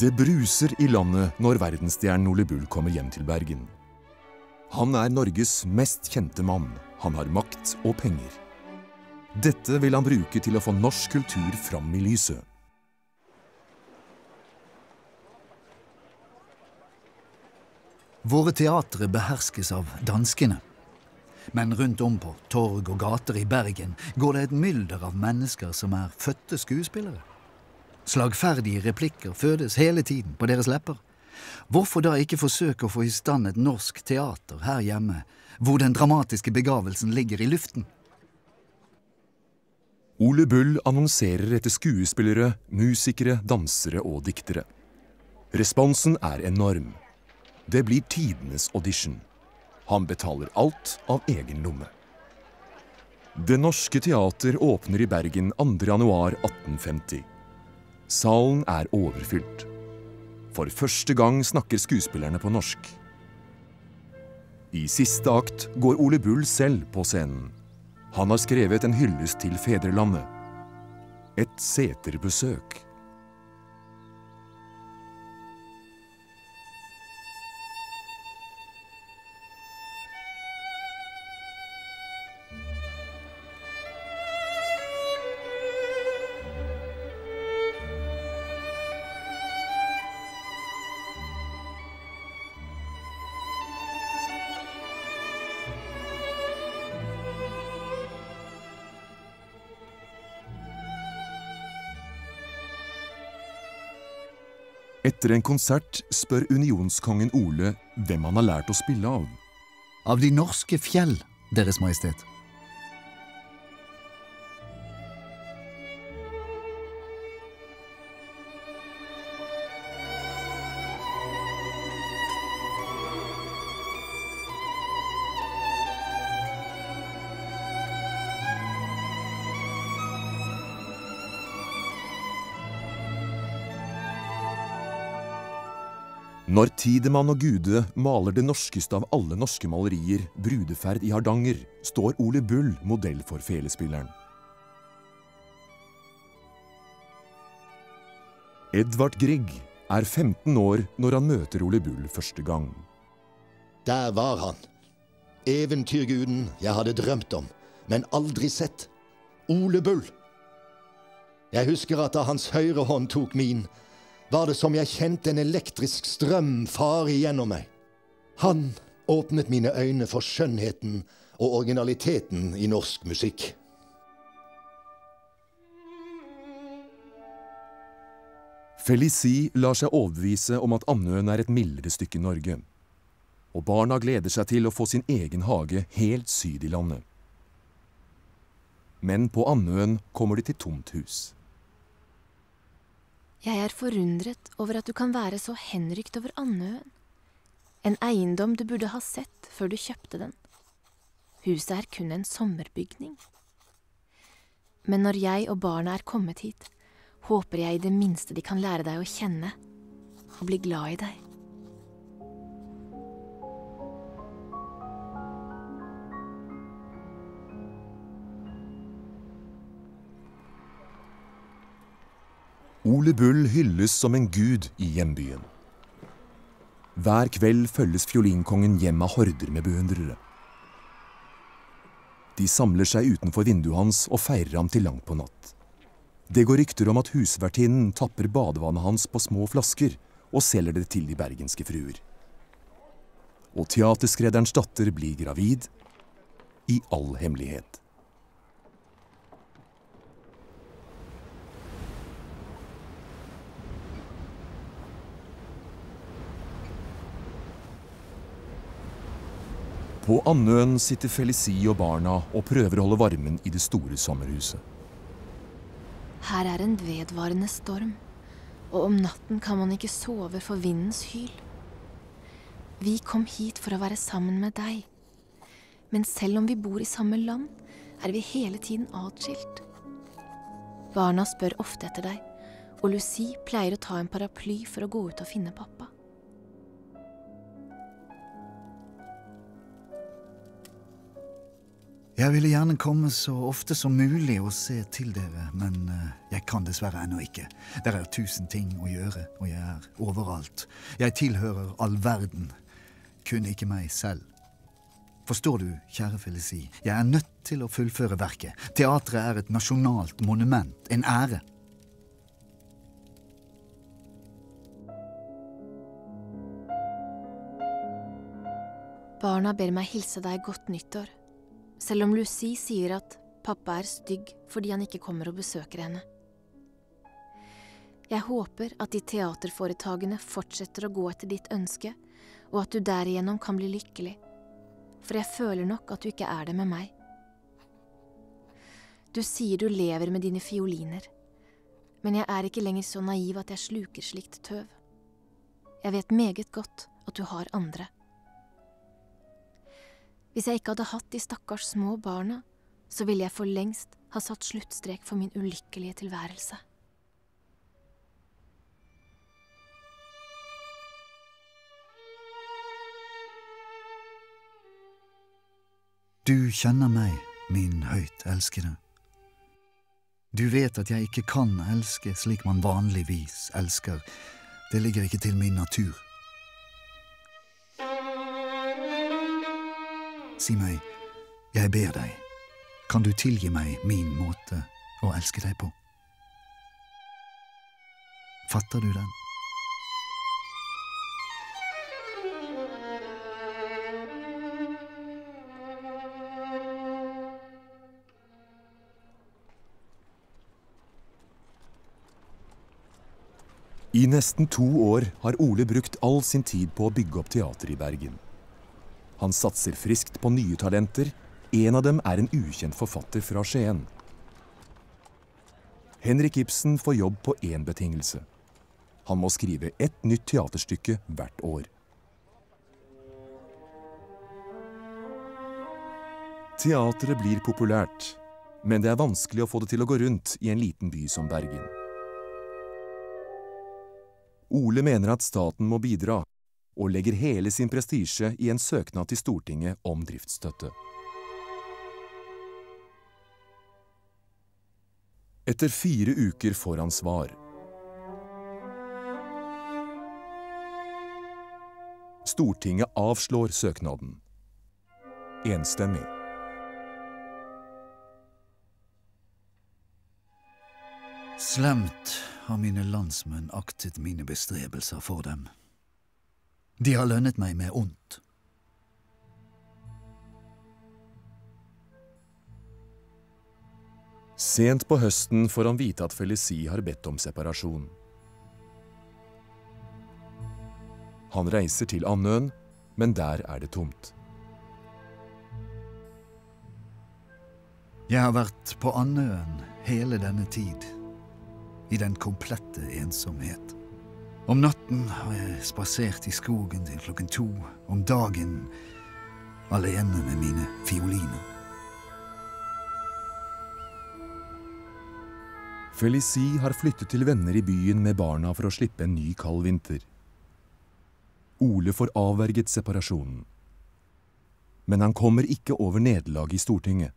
Det bruser i landet når verdensstjernen Ole Bull kommer hjem til Bergen. Han er Norges mest kjente mann. Han har makt og penger. Dette vil han bruke til å få norsk kultur fram i lyset. Våre teatre beherskes av danskene. Men rundt om på torg og gater i Bergen går det et mylder av mennesker som er fødte skuespillere. Slagferdige replikker fødes hele tiden på deres lepper. Hvorfor da ikke forsøke å få i stand et norsk teater her hjemme, hvor den dramatiske begavelsen ligger i luften? Ole Bull annonserer etter skuespillere, musikere, dansere og diktere. Responsen er enorm. Det blir tidenes audition. Han betaler alt av egen lomme. Det Norske Teater åpner i Bergen 2. januar 1850. Salen er overfylt. For første gang snakker skuespillerne på norsk. I siste akt går Ole Bull selv på scenen. Han har skrevet en hyllest til fedrelandet. Et seterbesøk. Etter en konsert spør unionskongen Ole hvem han har lært å spille av. Av de norske fjell, Deres Majestet. Når Tidemann og Gude maler det norskeste av alle norske malerier, 'Brudeferd i Hardanger', står Ole Bull modell for felespilleren. Edvard Grieg er 15 år når han møter Ole Bull første gang. Der var han. Eventyrguden jeg hadde drømt om, men aldri sett. Ole Bull. Jeg husker at da hans høyre hånd tok min, var det som jeg kjente en elektrisk strøm fare gjennom meg. Han åpnet mine øyne for skjønnheten og originaliteten i norsk musikk. Felicie lar seg overbevise om at Andøen er et mildere stykke Norge. Og barna gleder seg til å få sin egen hage helt syd i landet. Men på Andøen kommer de til tomt hus. Jeg er forundret over at du kan være så henrykt over Andøen. En eiendom du burde ha sett før du kjøpte den. Huset er kun en sommerbygning. Men når jeg og barna er kommet hit, håper jeg i det minste de kan lære deg å kjenne og bli glad i deg. Ole Bull hylles som en gud i hjembyen. Hver kveld følges fiolinkongen hjem av horder med beundrere. De samler seg utenfor vinduet hans og feirer ham til langt på natt. Det går rykter om at husvertinnen tapper badevannet hans på små flasker og selger det til de bergenske fruer. Og teaterskredderens datter blir gravid i all hemmelighet. På Andøen sitter Felicie og barna og prøver å holde varmen i det store sommerhuset. Her er en vedvarende storm, og om natten kan man ikke sove for vindens hyl. Vi kom hit for å være sammen med deg, men selv om vi bor i samme land, er vi hele tiden atskilt. Barna spør ofte etter deg, og Lucie pleier å ta en paraply for å gå ut og finne pappa. Jeg ville gjerne komme så ofte som mulig og se til dere, men eh, jeg kan dessverre ennå ikke. Det er tusen ting å gjøre, og jeg er overalt. Jeg tilhører all verden, kun ikke meg selv. Forstår du, kjære Felicie, jeg er nødt til å fullføre verket. Teatret er et nasjonalt monument, en ære. Barna ber meg hilse deg godt nyttår, selv om Lucy sier at pappa er stygg fordi han ikke kommer og besøker henne. Jeg håper at de teaterforetakene fortsetter å gå etter ditt ønske, og at du derigjennom kan bli lykkelig, for jeg føler nok at du ikke er det med meg. Du sier du lever med dine fioliner, men jeg er ikke lenger så naiv at jeg sluker slikt tøv. Jeg vet meget godt at du har andre. Hvis jeg ikke hadde hatt de stakkars små barna, så ville jeg for lengst ha satt sluttstrek for min ulykkelige tilværelse. Du kjenner meg, min høyt elskede. Du vet at jeg ikke kan elske slik man vanligvis elsker. Det ligger ikke til min natur. Si meg, jeg ber deg, kan du tilgi meg min måte å elske deg på? Fatter du den? I nesten to år har Ole brukt all sin tid på å bygge opp teater i Bergen. Han satser friskt på nye talenter. En av dem er en ukjent forfatter fra Skien. Henrik Ibsen får jobb på én betingelse. Han må skrive ett nytt teaterstykke hvert år. Teatret blir populært, men det er vanskelig å få det til å gå rundt i en liten by som Bergen. Ole mener at staten må bidra, og legger hele sin prestisje i en søknad til Stortinget om driftsstøtte. Etter fire uker får han svar. Stortinget avslår søknaden. Enstemmig. Slemt har mine landsmenn aktet mine bestrebelser for dem. De har lønnet meg med ondt. Sent på høsten får han vite at Felicie har bedt om separasjon. Han reiser til Andøen, men der er det tomt. Jeg har vært på Andøen hele denne tid, i den komplette ensomhet. Om natten har jeg spasert i skogen til klokken to, om dagen alene med mine fioliner. Felicie har flyttet til venner i byen med barna for å slippe en ny kald vinter. Ole får avverget separasjonen. Men han kommer ikke over nederlaget i Stortinget.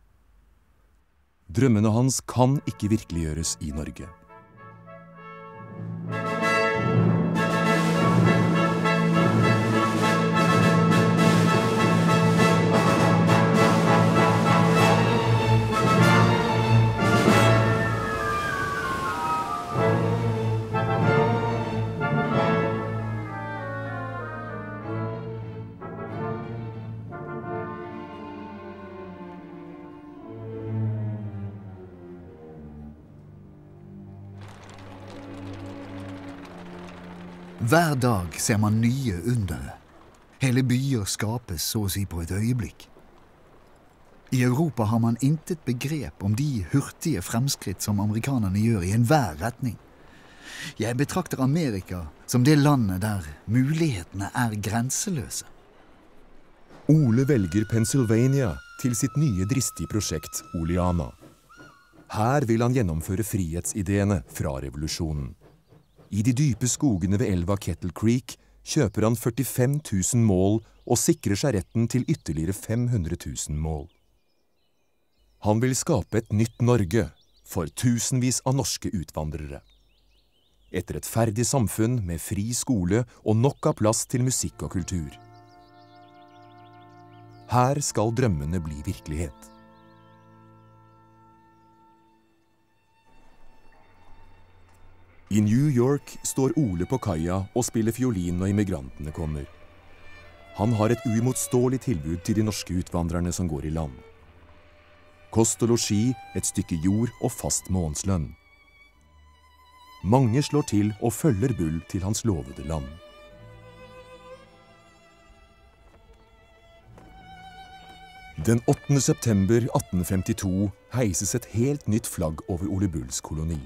Drømmene hans kan ikke virkeliggjøres i Norge. Hver dag ser man nye undere. Hele byer skapes så å si på et øyeblikk. I Europa har man intet begrep om de hurtige fremskritt som amerikanerne gjør i enhver retning. Jeg betrakter Amerika som det landet der mulighetene er grenseløse. Ole velger Pennsylvania til sitt nye dristige prosjekt Oleana. Her vil han gjennomføre frihetsideene fra revolusjonen. I de dype skogene ved elva Kettle Creek kjøper han 45 000 mål og sikrer seg retten til ytterligere 500 000 mål. Han vil skape et nytt Norge for tusenvis av norske utvandrere. Et rettferdig samfunn med fri skole og nok av plass til musikk og kultur. Her skal drømmene bli virkelighet. I New York står Ole på kaia og spiller fiolin når immigrantene kommer. Han har et uimotståelig tilbud til de norske utvandrerne som går i land. Kost og losji, et stykke jord og fast månedslønn. Mange slår til og følger Bull til hans lovede land. Den 8. september 1852 heises et helt nytt flagg over Ole Bulls koloni.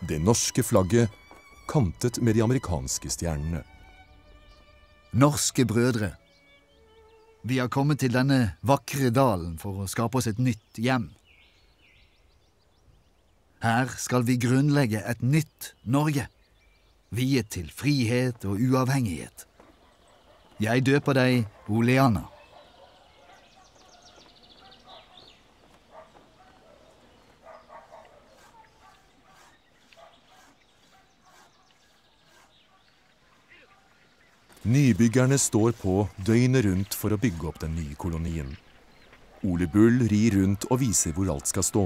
Det norske flagget kantet med de amerikanske stjernene. Norske brødre. Vi har kommet til denne vakre dalen for å skape oss et nytt hjem. Her skal vi grunnlegge et nytt Norge, viet til frihet og uavhengighet. Jeg døper deg Oleana. Nybyggerne står på døgnet rundt for å bygge opp den nye kolonien. Ole Bull rir rundt og viser hvor alt skal stå.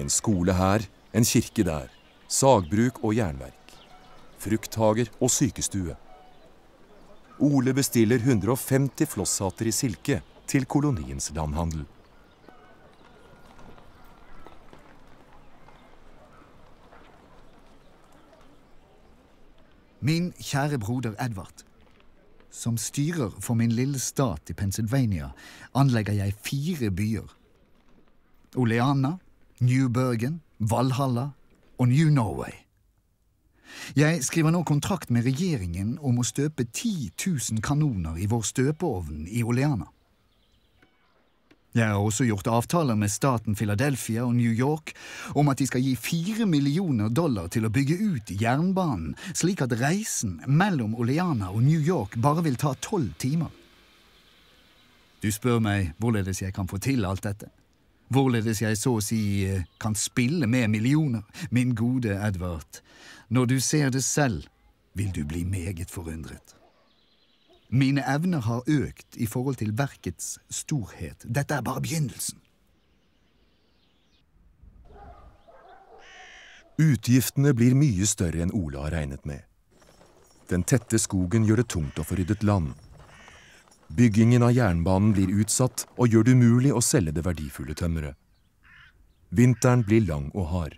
En skole her, en kirke der. Sagbruk og jernverk. Frukthager og sykestue. Ole bestiller 150 flosshatter i silke til koloniens landhandel. Min kjære broder Edvard. Som styrer for min lille stat i Pennsylvania anlegger jeg fire byer. Oleana, New Bergen, Valhalla og New Norway. Jeg skriver nå kontrakt med regjeringen om å støpe 10 000 kanoner i vår støpeovn i Oleana. Jeg har også gjort avtaler med staten Philadelphia og New York om at de skal gi fire millioner dollar til å bygge ut jernbanen, slik at reisen mellom Oleana og New York bare vil ta tolv timer. Du spør meg hvorledes jeg kan få til alt dette. Hvorledes jeg så å si eh, kan spille med millioner. Min gode Edvard, når du ser det selv, vil du bli meget forundret. Mine evner har økt i forhold til verkets storhet. Dette er bare begynnelsen. Utgiftene blir mye større enn Ola har regnet med. Den tette skogen gjør det tungt å få ryddet land. Byggingen av jernbanen blir utsatt og gjør det umulig å selge det verdifulle tømmeret. Vinteren blir lang og hard.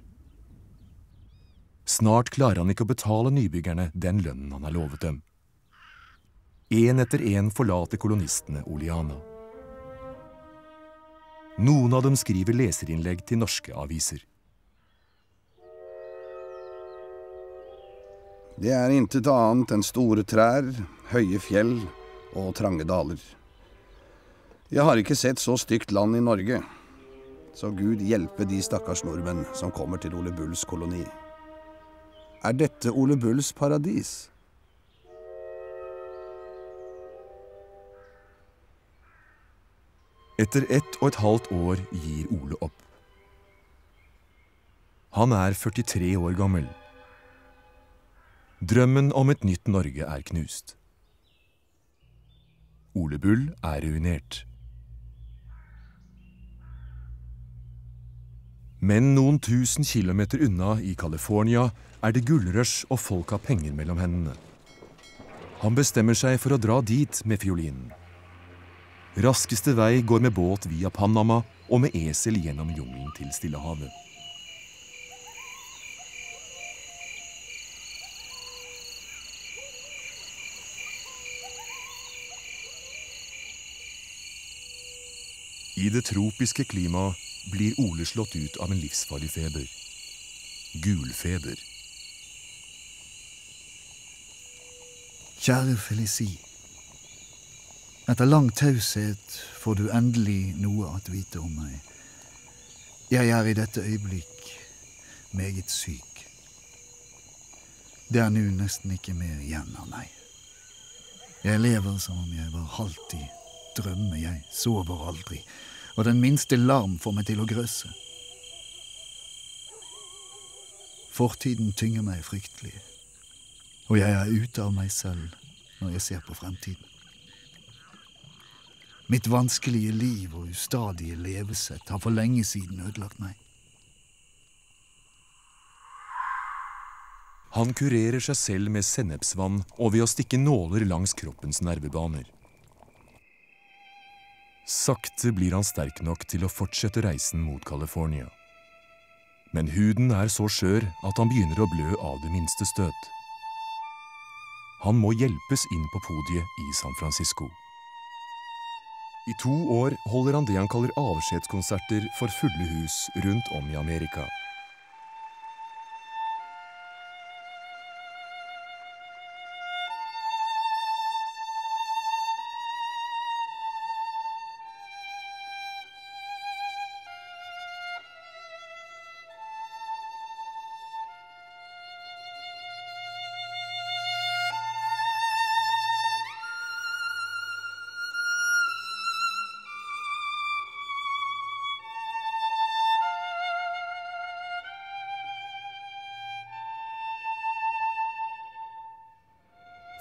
Snart klarer han ikke å betale nybyggerne den lønnen han har lovet dem. Én etter én forlater kolonistene Oliana. Noen av dem skriver leserinnlegg til norske aviser. Det er intet annet enn store trær, høye fjell og trange daler. Jeg har ikke sett så stygt land i Norge. Så Gud hjelpe de stakkars nordmenn som kommer til Ole Bulls koloni. Er dette Ole Bulls paradis? Etter ett og et halvt år gir Ole opp. Han er 43 år gammel. Drømmen om et nytt Norge er knust. Ole Bull er ruinert. Men noen tusen kilometer unna, i California, er det gullrush og folk har penger mellom hendene. Han bestemmer seg for å dra dit med fiolinen. Raskeste vei går med båt via Panama og med esel gjennom jungelen til Stillehavet. I det tropiske klimaet blir Ole slått ut av en livsfarlig feber. Gulfeber. Kjære Felicie. Etter lang taushet får du endelig noe å vite om meg. Jeg er i dette øyeblikk meget syk. Det er nå nesten ikke mer igjen av meg. Jeg lever som om jeg var halvt drømme, jeg sover aldri, og den minste larm får meg til å grøsse. Fortiden tynger meg fryktelig, og jeg er ute av meg selv når jeg ser på fremtiden. Mitt vanskelige liv og ustadige levesett har for lenge siden ødelagt meg. Han kurerer seg selv med sennepsvann og ved å stikke nåler langs kroppens nervebaner. Sakte blir han sterk nok til å fortsette reisen mot California. Men huden er så skjør at han begynner å blø av det minste støt. Han må hjelpes inn på podiet i San Francisco. I to år holder han det han kaller avskjedskonserter for fulle hus rundt om i Amerika.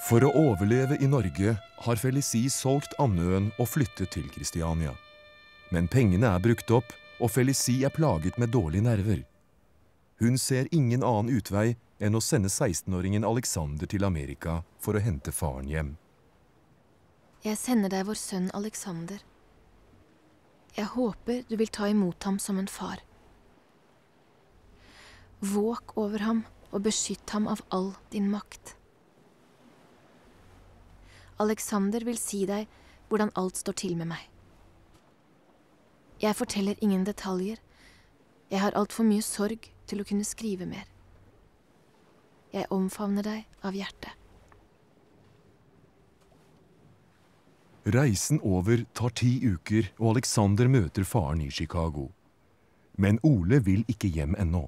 For å overleve i Norge har Felicie solgt Andøen og flyttet til Kristiania. Men pengene er brukt opp, og Felicie er plaget med dårlige nerver. Hun ser ingen annen utvei enn å sende 16-åringen Alexander til Amerika for å hente faren hjem. Jeg sender deg vår sønn Alexander. Jeg håper du vil ta imot ham som en far. Våk over ham og beskytt ham av all din makt. Alexander vil si deg hvordan alt står til med meg. Jeg forteller ingen detaljer. Jeg har altfor mye sorg til å kunne skrive mer. Jeg omfavner deg av hjertet. Reisen over tar ti uker, og Alexander møter faren i Chicago. Men Ole vil ikke hjem ennå.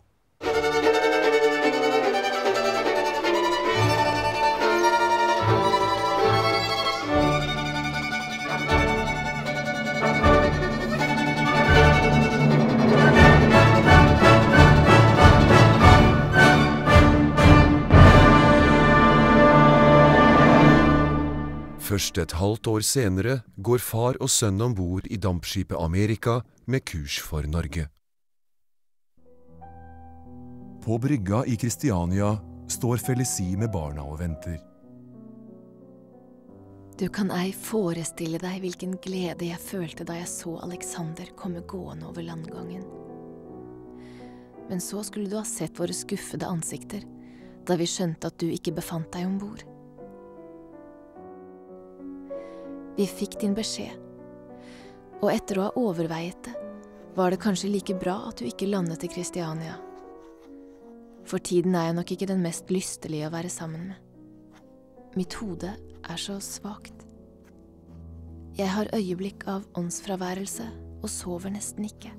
Først et halvt år senere går far og sønn om bord i dampskipet Amerika med kurs for Norge. På brygga i Kristiania står Felicie med barna og venter. Du kan ei forestille deg hvilken glede jeg følte da jeg så Alexander komme gående over landgangen. Men så skulle du ha sett våre skuffede ansikter da vi skjønte at du ikke befant deg om bord. Vi fikk din beskjed, og etter å ha overveiet det, var det kanskje like bra at du ikke landet i Kristiania. For tiden er jeg nok ikke den mest lystelige å være sammen med. Mitt hode er så svakt. Jeg har øyeblikk av åndsfraværelse og sover nesten ikke.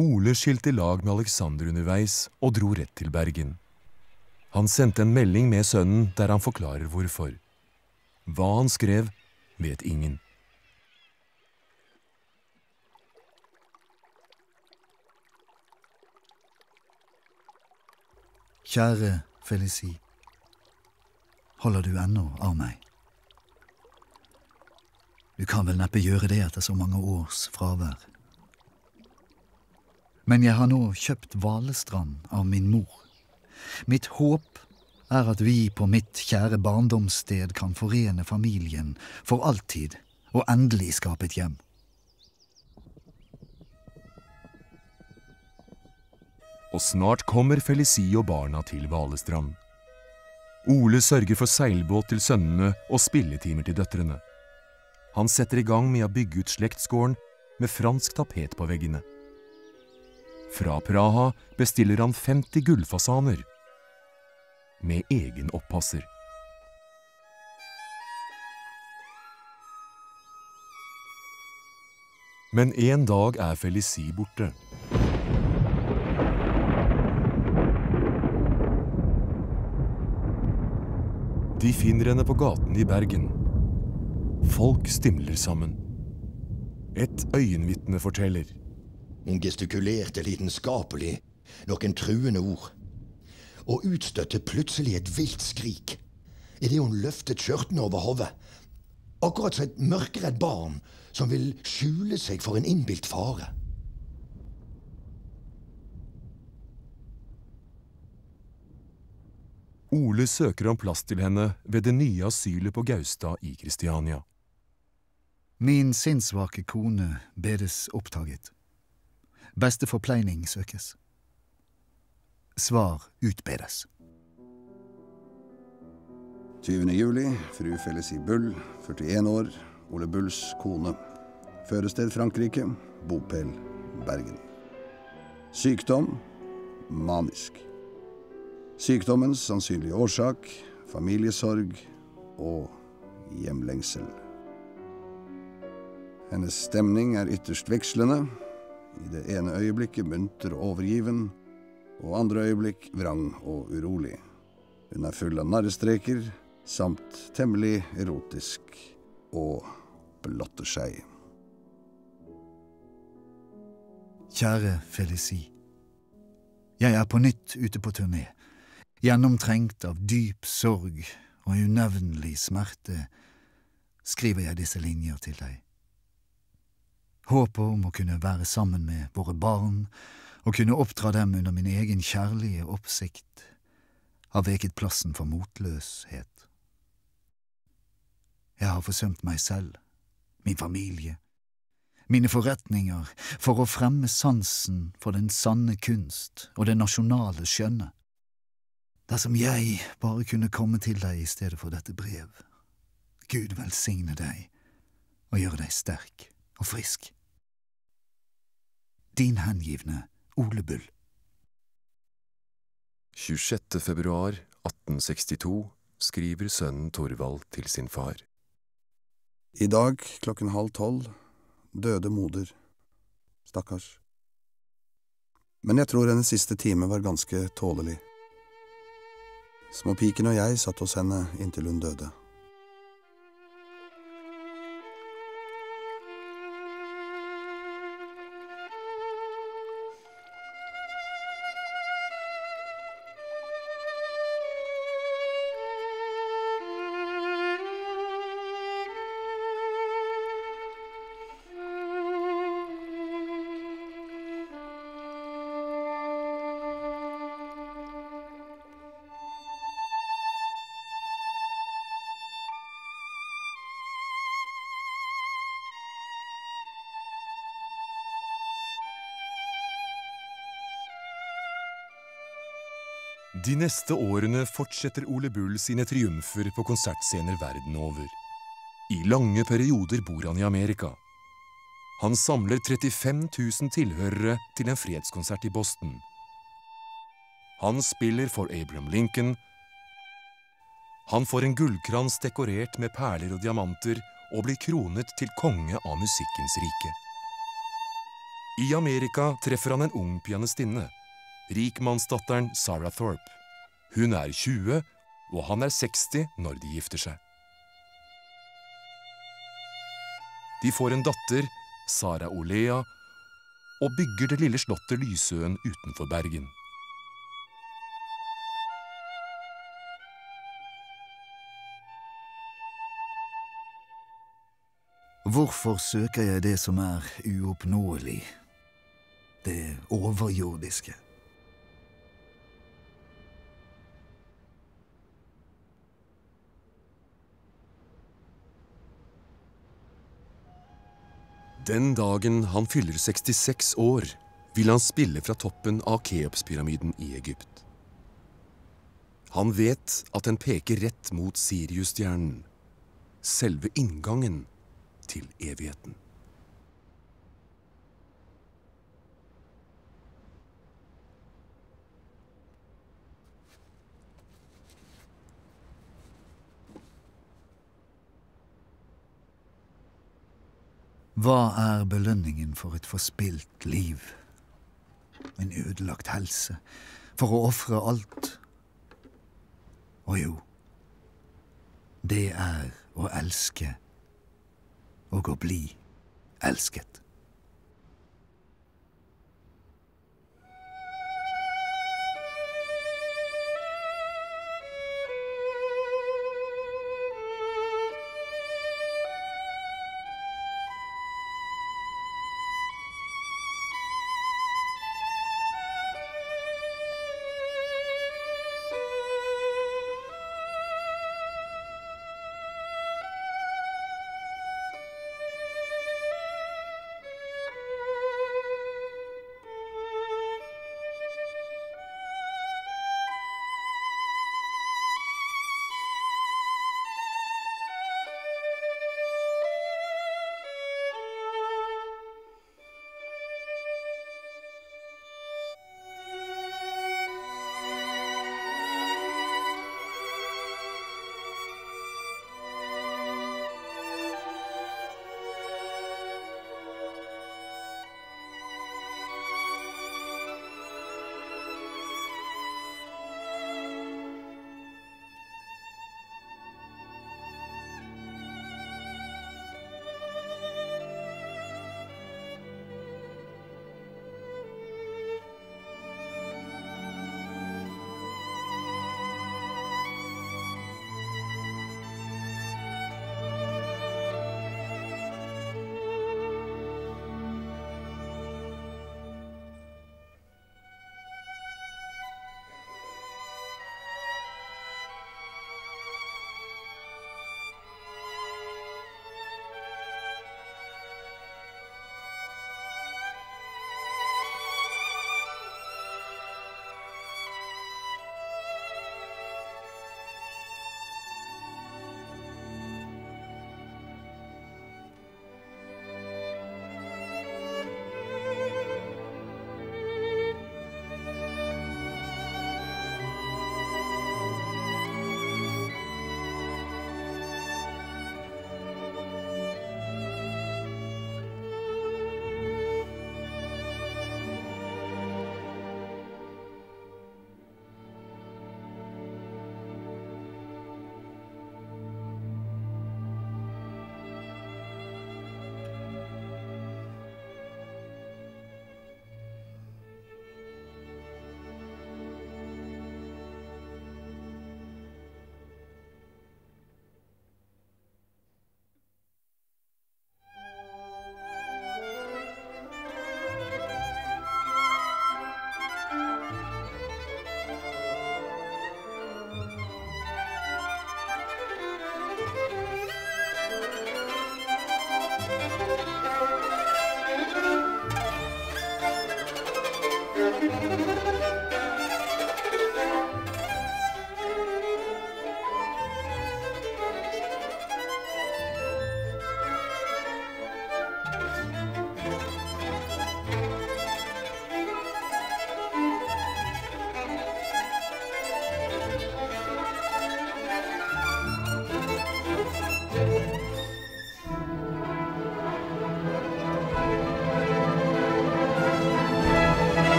Ole skilte lag med Alexander underveis og dro rett til Bergen. Han sendte en melding med sønnen der han forklarer hvorfor. Hva han skrev, vet ingen. Kjære Felicie. Holder du ennå av meg? Du kan vel neppe gjøre det etter så mange års fravær. Men jeg har nå kjøpt Valestrand av min mor. Mitt håp er at vi på mitt kjære barndomssted kan forene familien for alltid og endelig skape et hjem. Og snart kommer Felicie og barna til Valestrand. Ole sørger for seilbåt til sønnene og spilletimer til døtrene. Han setter i gang med å bygge ut slektsgården med fransk tapet på veggene. Fra Praha bestiller han 50 gullfasaner med egen oppasser. Men en dag er Felicie borte. De finner henne på gaten i Bergen. Folk stimler sammen. Et øyenvitne forteller. Hun gestikulerte lidenskapelig, noen truende ord, og utstøtte plutselig et vilt skrik idet hun løftet skjørtene over hodet, akkurat som et mørkeredd barn som vil skjule seg for en innbilt fare. Ole søker om plass til henne ved det nye asylet på Gaustad i Kristiania. Min sinnssvake kone bedes opptaget. Beste forpleining søkes. Svar utbedes. 20. juli, fru Felicie Bull, 41 år, Ole Bulls kone. Førested Frankrike, bopel Bergen. Sykdom manisk. Sykdommens sannsynlige årsak familiesorg og hjemlengsel. Hennes stemning er ytterst vekslende. I det ene øyeblikket munter og overgiven, og andre øyeblikk vrang og urolig. Hun er full av narrestreker, samt temmelig erotisk, og blotter seg. Kjære Felicie. Jeg er på nytt ute på turné. Gjennomtrengt av dyp sorg og unevnelig smerte skriver jeg disse linjer til deg. Håpet om å kunne være sammen med våre barn og kunne oppdra dem under min egen kjærlige oppsikt har veket plassen for motløshet. Jeg har forsømt meg selv, min familie, mine forretninger, for å fremme sansen for den sanne kunst og det nasjonale skjønne. Dersom jeg bare kunne komme til deg i stedet for dette brev. Gud velsigne deg og gjøre deg sterk og frisk. Din hengivne Ole Bull. 26. februar 1862 skriver sønnen Torvald til sin far. I dag klokken halv tolv døde moder. Stakkars. Men jeg tror hennes siste time var ganske tålelig. Småpiken og jeg satt hos henne inntil hun døde. Neste årene fortsetter Ole Bull sine triumfer på konsertscener verden over. I lange perioder bor han i Amerika. Han samler 35 000 tilhørere til en fredskonsert i Boston. Han spiller for Abraham Lincoln. Han får en gullkrans dekorert med perler og diamanter og blir kronet til konge av musikkens rike. I Amerika treffer han en ung pianistinne rikmannsdatteren Sarah Thorpe. Hun er 20, og han er 60 når de gifter seg. De får en datter, Sara Olea, og bygger det lille slottet Lysøen utenfor Bergen. Hvorfor søker jeg det som er uoppnåelig, det overjordiske? Den dagen han fyller 66 år, vil han spille fra toppen av Keopspyramiden i Egypt. Han vet at den peker rett mot Siriusstjernen, selve inngangen til evigheten. Hva er belønningen for et forspilt liv? En ødelagt helse? For å ofre alt? Å jo, det er å elske og å bli elsket.